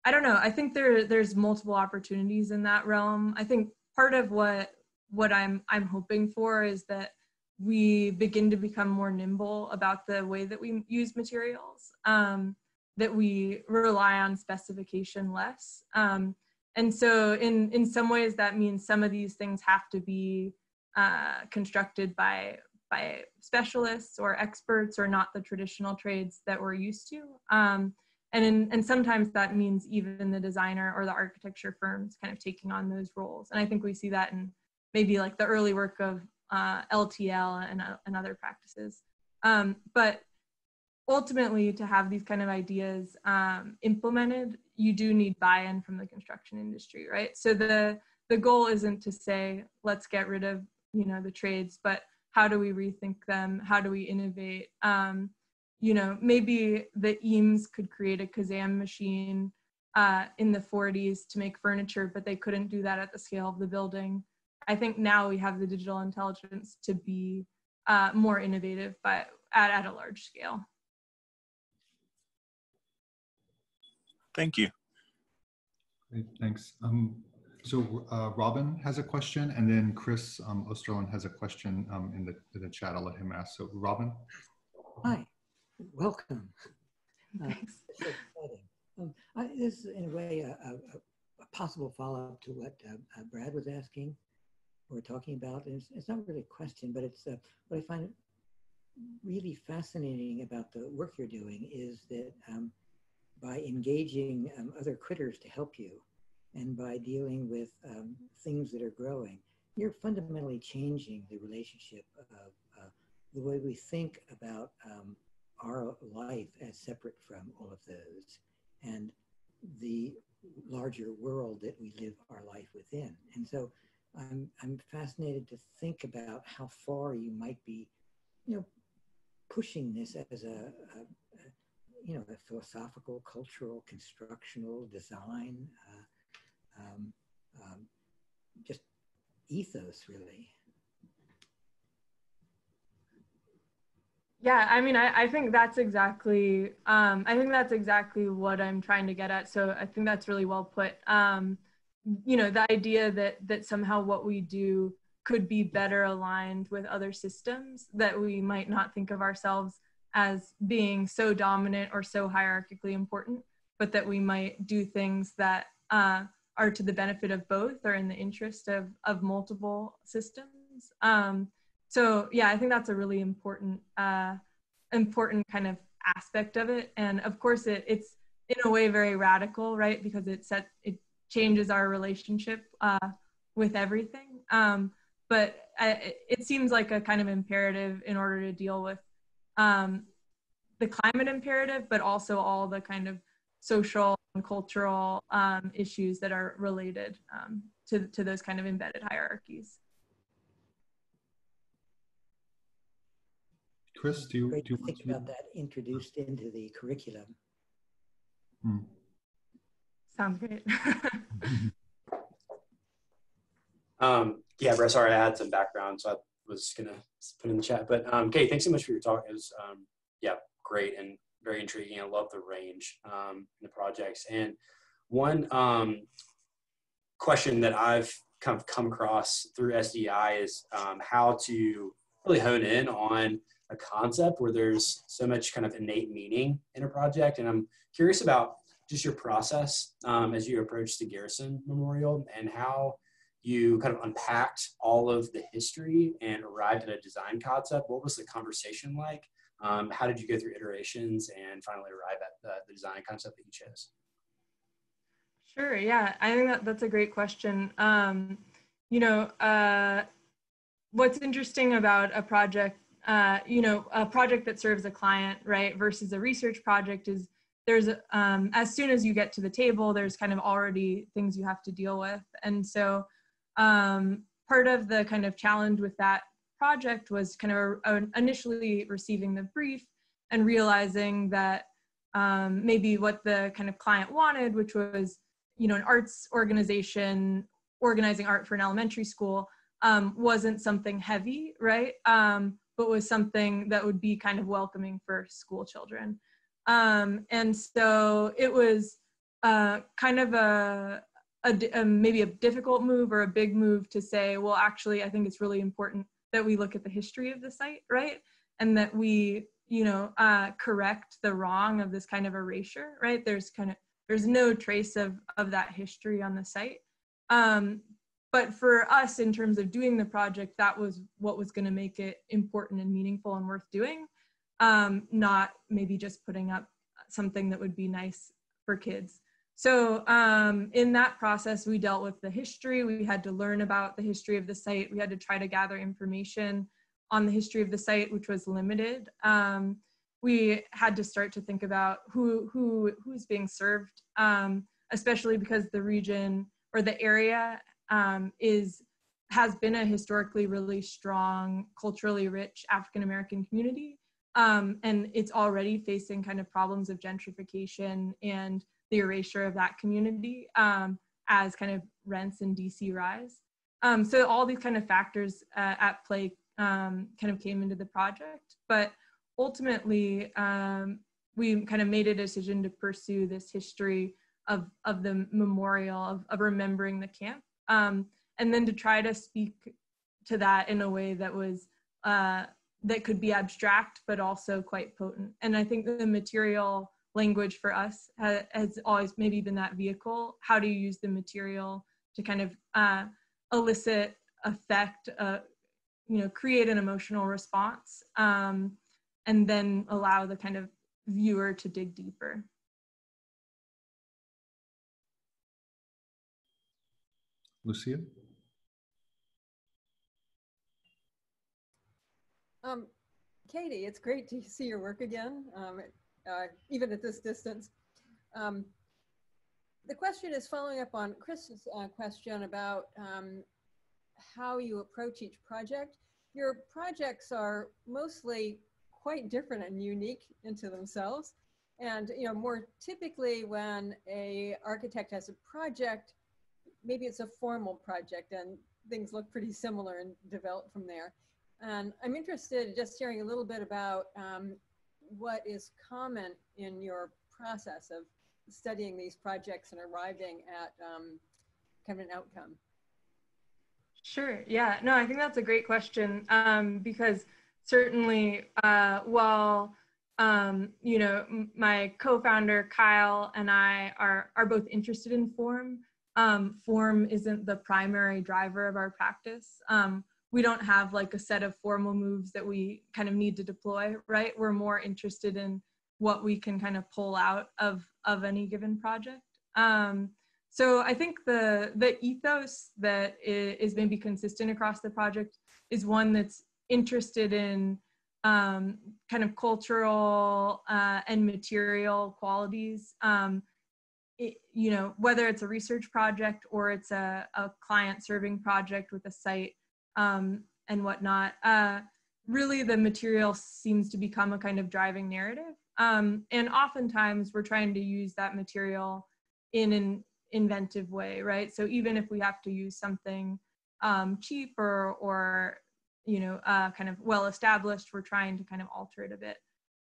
I don't know. I think there there's multiple opportunities in that realm. I think part of what what I'm I'm hoping for is that we begin to become more nimble about the way that we use materials. Um, that we rely on specification less. Um, and so in in some ways that means some of these things have to be uh, constructed by by specialists or experts or not the traditional trades that we're used to. Um, and in, and sometimes that means even the designer or the architecture firms kind of taking on those roles. And i think we see that in maybe like the early work of uh, LTL and, uh, and other practices. Um, but ultimately to have these kind of ideas um, implemented you do need buy-in from the construction industry right? So the the goal isn't to say let's get rid of you know the trades but how do we rethink them? How do we innovate? Um, you know maybe the Eames could create a Kazam machine uh, in the 40s to make furniture but they couldn't do that at the scale of the building. I think now we have the digital intelligence to be uh, more innovative but at, at a large scale Thank you. Great, thanks. Um, so uh, Robin has a question, and then Chris um, Osterlund has a question um, in, the, in the chat. I'll let him ask. So Robin. Hi, welcome. Uh, so um, I, this is in a way a, a, a possible follow-up to what uh, uh, Brad was asking or talking about. It's, it's, not really a question, but it's uh, what I find really fascinating about the work you're doing is that um, by engaging um, other critters to help you and by dealing with um, things that are growing, you're fundamentally changing the relationship of uh, the way we think about um, our life as separate from all of those and the larger world that we live our life within. And so I'm, I'm fascinated to think about how far you might be, you know, pushing this as a, a you know, the philosophical, cultural, constructional, design, uh, um, um, just ethos, really. Yeah, I mean, I, I think that's exactly, um, I think that's exactly what I'm trying to get at. So I think that's really well put. Um, you know, the idea that that somehow what we do could be better aligned with other systems that we might not think of ourselves as being so dominant or so hierarchically important, but that we might do things that uh, are to the benefit of both or in the interest of, of multiple systems. Um, so yeah, I think that's a really important, uh, important kind of aspect of it. And of course it, it's in a way very radical, right? Because it set, it changes our relationship uh, with everything. Um, but I, it seems like a kind of imperative in order to deal with um, the climate imperative, but also all the kind of social and cultural um, issues that are related um, to, to those kind of embedded hierarchies. Chris, do you, Great do you to want think about that introduced into the curriculum. Hmm. Sounds great. Um, yeah, sorry, I had some background, so I was gonna put in the chat. But um, Kate, thanks so much for your talk. It was, um, yeah, great and very intriguing. I love the range um, in the projects. And one um, question that I've kind of come across through SDI is um, how to really hone in on a concept where there's so much kind of innate meaning in a project. And I'm curious about just your process um, as you approach the Garrison Memorial and how you kind of unpacked all of the history and arrived at a design concept. What was the conversation like? Um, how did you go through iterations and finally arrive at the, the, design concept that you chose? Sure. Yeah, I think that that's a great question. Um, you know, uh, what's interesting about a project, uh, you know, a project that serves a client, right, versus a research project is there's um, as soon as you get to the table, there's kind of already things you have to deal with, and so um, part of the kind of challenge with that project was kind of a initially receiving the brief and realizing that um, maybe what the kind of client wanted, which was you know an arts organization organizing art for an elementary school, um, wasn't something heavy, right? Um, but was something that would be kind of welcoming for school children. Um, and so it was uh, kind of a, a, a, maybe a difficult move or a big move to say, well, actually, I think it's really important that we look at the history of the site, right? And that we, you know, uh, correct the wrong of this kind of erasure, right? There's kind of there's no trace of of that history on the site. Um, but for us, in terms of doing the project, that was what was going to make it important and meaningful and worth doing, um, not maybe just putting up something that would be nice for kids. So um, in that process, we dealt with the history. We had to learn about the history of the site. We had to try to gather information on the history of the site, which was limited. Um, we had to start to think about who who who's being served, um, especially because the region or the area um, is has been a historically really strong, culturally rich African American community, um, and it's already facing kind of problems of gentrification and the erasure of that community um, as kind of rents in DC rise. Um, so all these kind of factors uh, at play um, kind of came into the project, but ultimately um, we kind of made a decision to pursue this history of, of the memorial, of, of remembering the camp, um, and then to try to speak to that in a way that was uh, that could be abstract but also quite potent. And I think the material language for us has, has always maybe been that vehicle. How do you use the material to kind of uh, elicit, affect, uh, you know, create an emotional response, um, and then allow the kind of viewer to dig deeper. Lucia? Um, Katie, it's great to see your work again. Um, uh, even at this distance. Um, the question is following up on Chris's uh, question about um, how you approach each project. Your projects are mostly quite different and unique into themselves. And you know, more typically when a architect has a project, maybe it's a formal project and things look pretty similar and develop from there. And I'm interested just hearing a little bit about um, what is common in your process of studying these projects and arriving at um, kind of an outcome? Sure. Yeah. No, I think that's a great question um, because certainly, uh, while um, you know, my co-founder Kyle and I are are both interested in form. Um, form isn't the primary driver of our practice. Um, we don't have like a set of formal moves that we kind of need to deploy, right? We're more interested in what we can kind of pull out of of any given project. Um, so I think the the ethos that is maybe consistent across the project is one that's interested in um, kind of cultural uh, and material qualities um, it, you know, whether it's a research project or it's a, a client serving project with a site um, and whatnot, uh, really the material seems to become a kind of driving narrative. Um, and oftentimes we're trying to use that material in an inventive way, right? So even if we have to use something um, cheap or, or you know, uh, kind of well established, we're trying to kind of alter it a bit.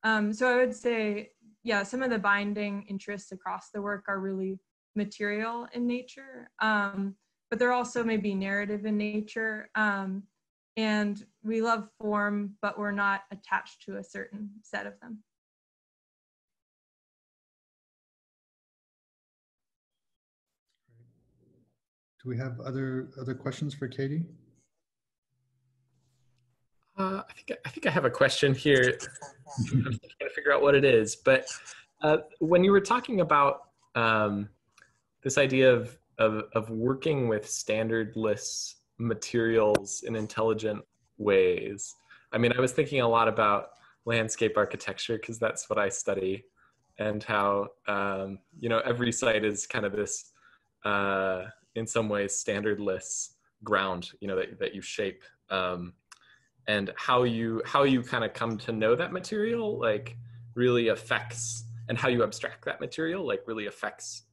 Um, so I would say, yeah, some of the binding interests across the work are really material in nature, um, but they're also maybe narrative in nature. Um, and we love form, but we're not attached to a certain set of them. Do we have other other questions for Katie? Uh, I think I think I have a question here. I'm trying to figure out what it is, but uh, when you were talking about um, this idea of, of of working with standardless materials in intelligent ways, I mean, I was thinking a lot about landscape architecture because that's what I study, and how um, you know every site is kind of this, uh, in some ways, standardless ground, you know, that that you shape. Um, and how you how you kind of come to know that material like really affects and how you abstract that material like really affects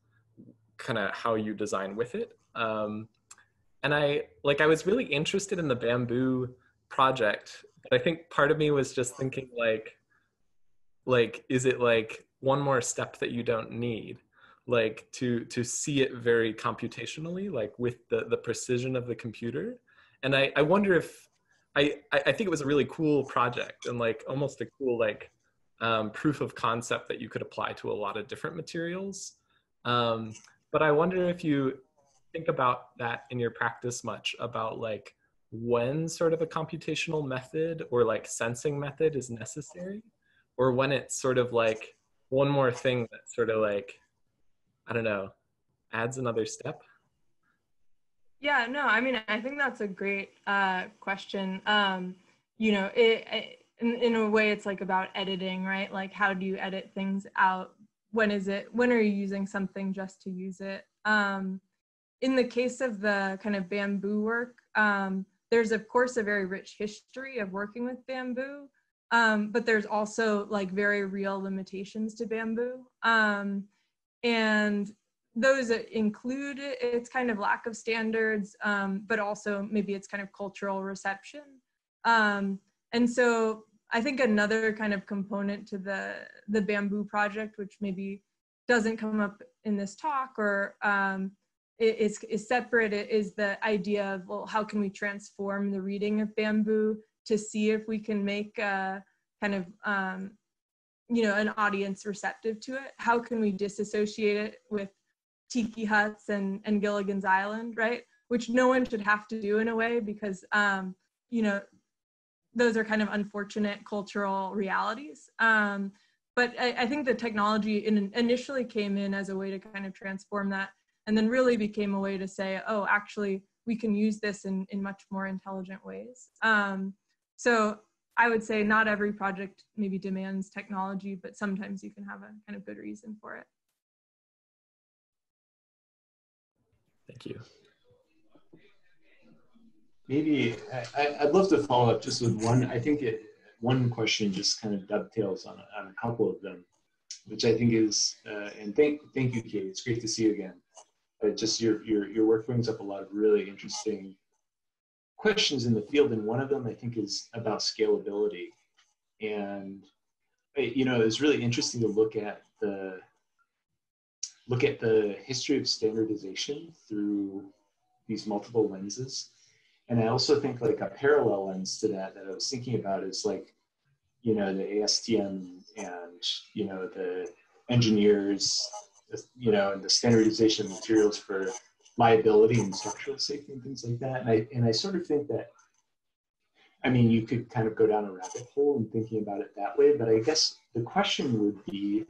kind of how you design with it um, and i like i was really interested in the bamboo project but i think part of me was just thinking like like is it like one more step that you don't need like to to see it very computationally like with the the precision of the computer and i i wonder if I, I think it was a really cool project and like almost a cool like um, proof of concept that you could apply to a lot of different materials. Um, but I wonder if you think about that in your practice much about like when sort of a computational method or like sensing method is necessary or when it's sort of like one more thing that sort of like, I don't know, adds another step. Yeah, no, I mean, I think that's a great uh, question. Um, you know, it, it, in, in a way, it's like about editing, right? Like, how do you edit things out? When is it, when are you using something just to use it? Um, in the case of the kind of bamboo work, um, there's of course a very rich history of working with bamboo, um, but there's also like very real limitations to bamboo. Um, and those include its kind of lack of standards, um, but also maybe its kind of cultural reception. Um, and so I think another kind of component to the the bamboo project, which maybe doesn't come up in this talk or um, is, is separate, is the idea of, well, how can we transform the reading of bamboo to see if we can make a kind of, um, you know, an audience receptive to it? How can we disassociate it with tiki huts and, and Gilligan's Island, right? Which no one should have to do in a way because, um, you know, those are kind of unfortunate cultural realities. Um, but I, I, think the technology in, initially came in as a way to kind of transform that and then really became a way to say, oh, actually, we can use this in, in much more intelligent ways. Um, so I would say not every project maybe demands technology, but sometimes you can have a kind of good reason for it. Thank you. Maybe I, would love to follow up just with one. I think it, one question just kind of dovetails on, on a couple of them, which I think is, uh, and thank, thank you, Kate. It's great to see you again. But just your, your, your work brings up a lot of really interesting questions in the field. And one of them I think is about scalability. And, you know, it's really interesting to look at the, look at the history of standardization through these multiple lenses. And I also think like a parallel lens to that that I was thinking about is like, you know, the ASTM and, you know, the engineers, you know, and the standardization of materials for liability and structural safety and things like that. And I, and I sort of think that, I mean, you could kind of go down a rabbit hole in thinking about it that way, but I guess the question would be,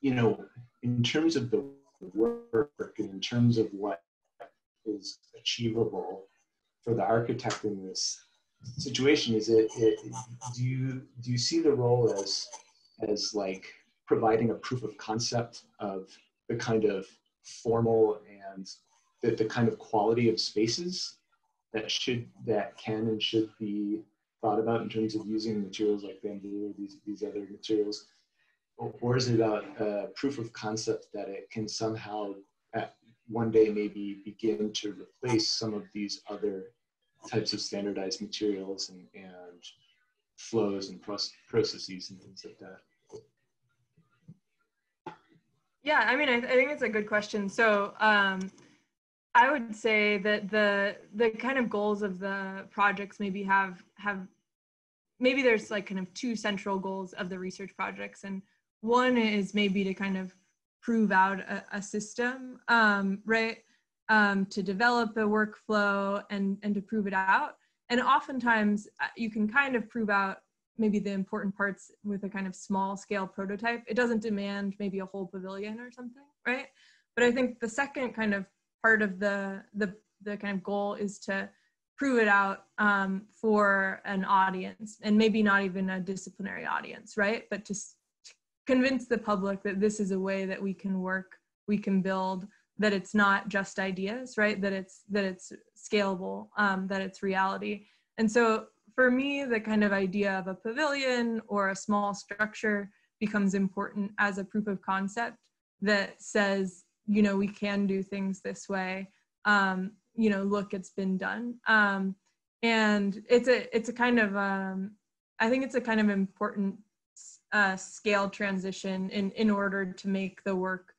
you know, in terms of the work and in terms of what is achievable for the architect in this situation is it, it do you do you see the role as as like providing a proof of concept of the kind of formal and the, the kind of quality of spaces that should that can and should be thought about in terms of using materials like bamboo or these, these other materials? Or is it about uh, proof of concept that it can somehow one day maybe begin to replace some of these other types of standardized materials and, and flows and processes and things like that. Yeah i mean i, I think it's a good question. So um, I would say that the the kind of goals of the projects maybe have have maybe there's like kind of two central goals of the research projects and one is maybe to kind of prove out a, a system um, right um, to develop a workflow and and to prove it out. And oftentimes uh, you can kind of prove out maybe the important parts with a kind of small scale prototype. It doesn't demand maybe a whole pavilion or something right? But i think the second kind of part of the the the kind of goal is to prove it out um, for an audience and maybe not even a disciplinary audience right? But to convince the public that this is a way that we can work we can build that it's not just ideas right? That it's that it's scalable um, that it's reality. And so for me the kind of idea of a pavilion or a small structure becomes important as a proof of concept that says you know we can do things this way. Um, you know look it's been done. Um, and it's a it's a kind of um, i think it's a kind of important uh, scale transition in in order to make the work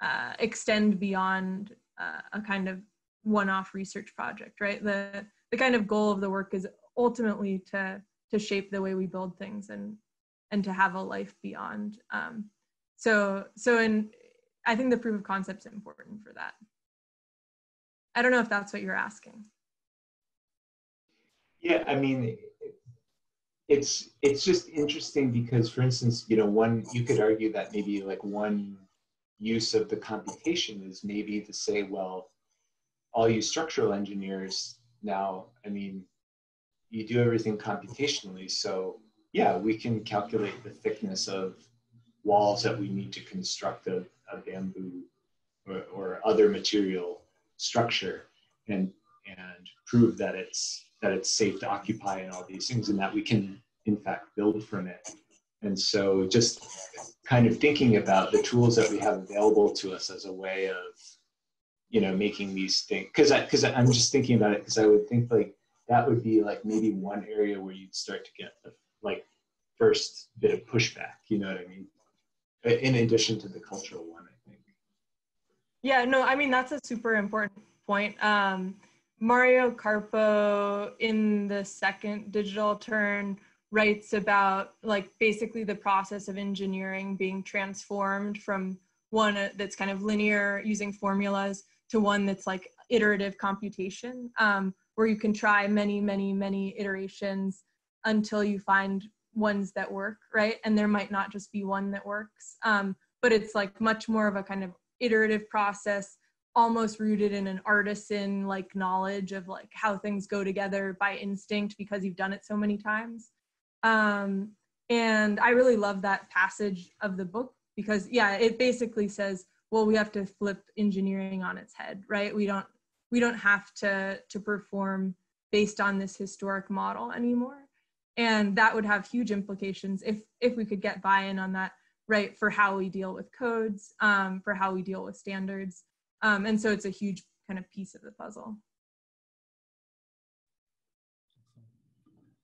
uh, extend beyond uh, a kind of one-off research project right the the kind of goal of the work is ultimately to to shape the way we build things and and to have a life beyond um, so so in I think the proof of concept is important for that. I don't know if that's what you're asking. Yeah, I mean, it's it's just interesting because, for instance, you know, one you could argue that maybe like one use of the computation is maybe to say, well, all you structural engineers now, I mean, you do everything computationally, so yeah, we can calculate the thickness of walls that we need to construct a a bamboo or, or other material structure and and prove that it's that it's safe to occupy and all these things and that we can in fact build from it and so just kind of thinking about the tools that we have available to us as a way of you know making these things because i because i'm just thinking about it because i would think like that would be like maybe one area where you'd start to get the like first bit of pushback you know what i mean in addition to the cultural one, I think. Yeah, no, I mean, that's a super important point. Um, Mario Carpo in the second digital turn writes about like basically the process of engineering being transformed from one that's kind of linear using formulas to one that's like iterative computation um, where you can try many many many iterations until you find ones that work, right? And there might not just be one that works, um, but it's like much more of a kind of iterative process, almost rooted in an artisan like knowledge of like how things go together by instinct because you've done it so many times. Um, and I really love that passage of the book because yeah, it basically says, well, we have to flip engineering on its head, right? We don't we don't have to to perform based on this historic model anymore. And that would have huge implications if if we could get buy-in on that right for how we deal with codes um, for how we deal with standards. Um, and so it's a huge kind of piece of the puzzle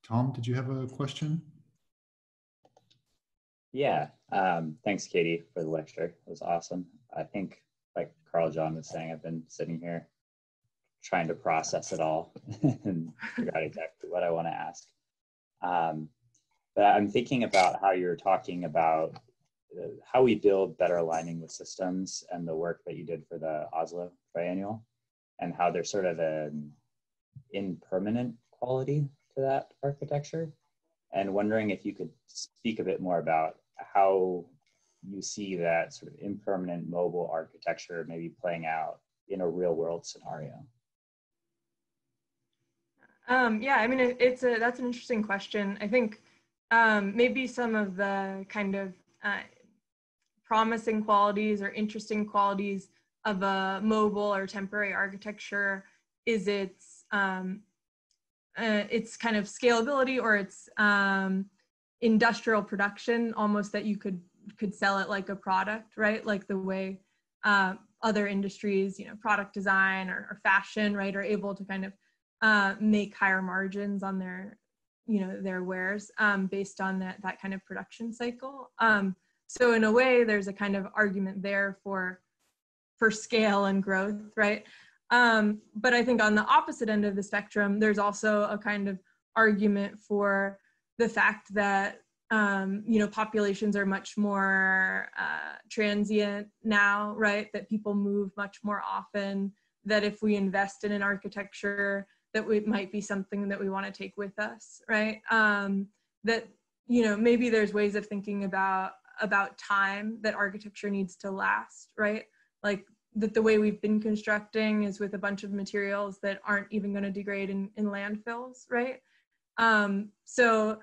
tom did you have a question? Yeah um, thanks katie for the lecture. It was awesome. I think like carl john was saying i've been sitting here trying to process it all and figure out exactly what i want to ask. Um, but I'm thinking about how you're talking about uh, how we build better aligning with systems and the work that you did for the Oslo Triennial and how there's sort of an impermanent quality to that architecture and wondering if you could speak a bit more about how you see that sort of impermanent mobile architecture maybe playing out in a real world scenario. Um, yeah, I mean, it, it's a that's an interesting question. I think um, maybe some of the kind of uh, promising qualities or interesting qualities of a mobile or temporary architecture is its um, uh, its kind of scalability or its um, industrial production almost that you could could sell it like a product right? Like the way uh, other industries you know product design or, or, fashion right are able to kind of uh, make higher margins on their you know their wares um, based on that that kind of production cycle. Um, so in a way there's a kind of argument there for for scale and growth right um, but I think on the opposite end of the spectrum, there's also a kind of argument for the fact that um, you know populations are much more uh, transient now, right? That people move much more often. That if we invest in an architecture, that it might be something that we want to take with us, right? Um, that you know maybe there's ways of thinking about about time that architecture needs to last, right? Like that the way we've been constructing is with a bunch of materials that aren't even going to degrade in, in landfills, right? Um, so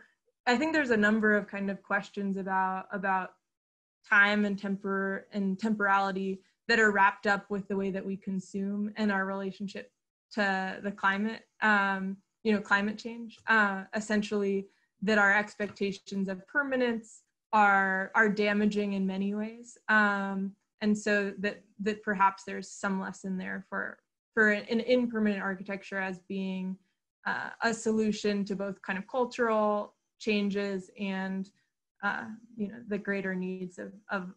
I think there's a number of kind of questions about about time and temper and temporality that are wrapped up with the way that we consume and our relationship to the climate, um, you know, climate change. Uh, essentially, that our expectations of permanence are are damaging in many ways. Um, and so that that perhaps there's some lesson there for for an impermanent architecture as being uh, a solution to both kind of cultural changes and uh, you know the greater needs of, of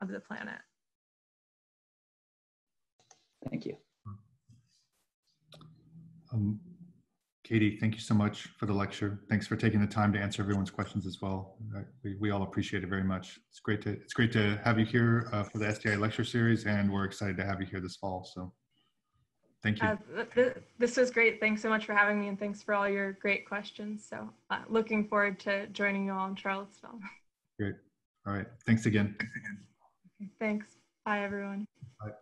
of the planet. Thank you. Um, Katie, thank you so much for the lecture. Thanks for taking the time to answer everyone's questions as well. We, we all appreciate it very much. It's great to it's great to have you here uh, for the SDI lecture series, and we're excited to have you here this fall. So, thank you. Uh, th this was great. Thanks so much for having me, and thanks for all your great questions. So, uh, looking forward to joining you all in Charlottesville. Great. All right. Thanks again. Thanks. Bye, everyone. Bye.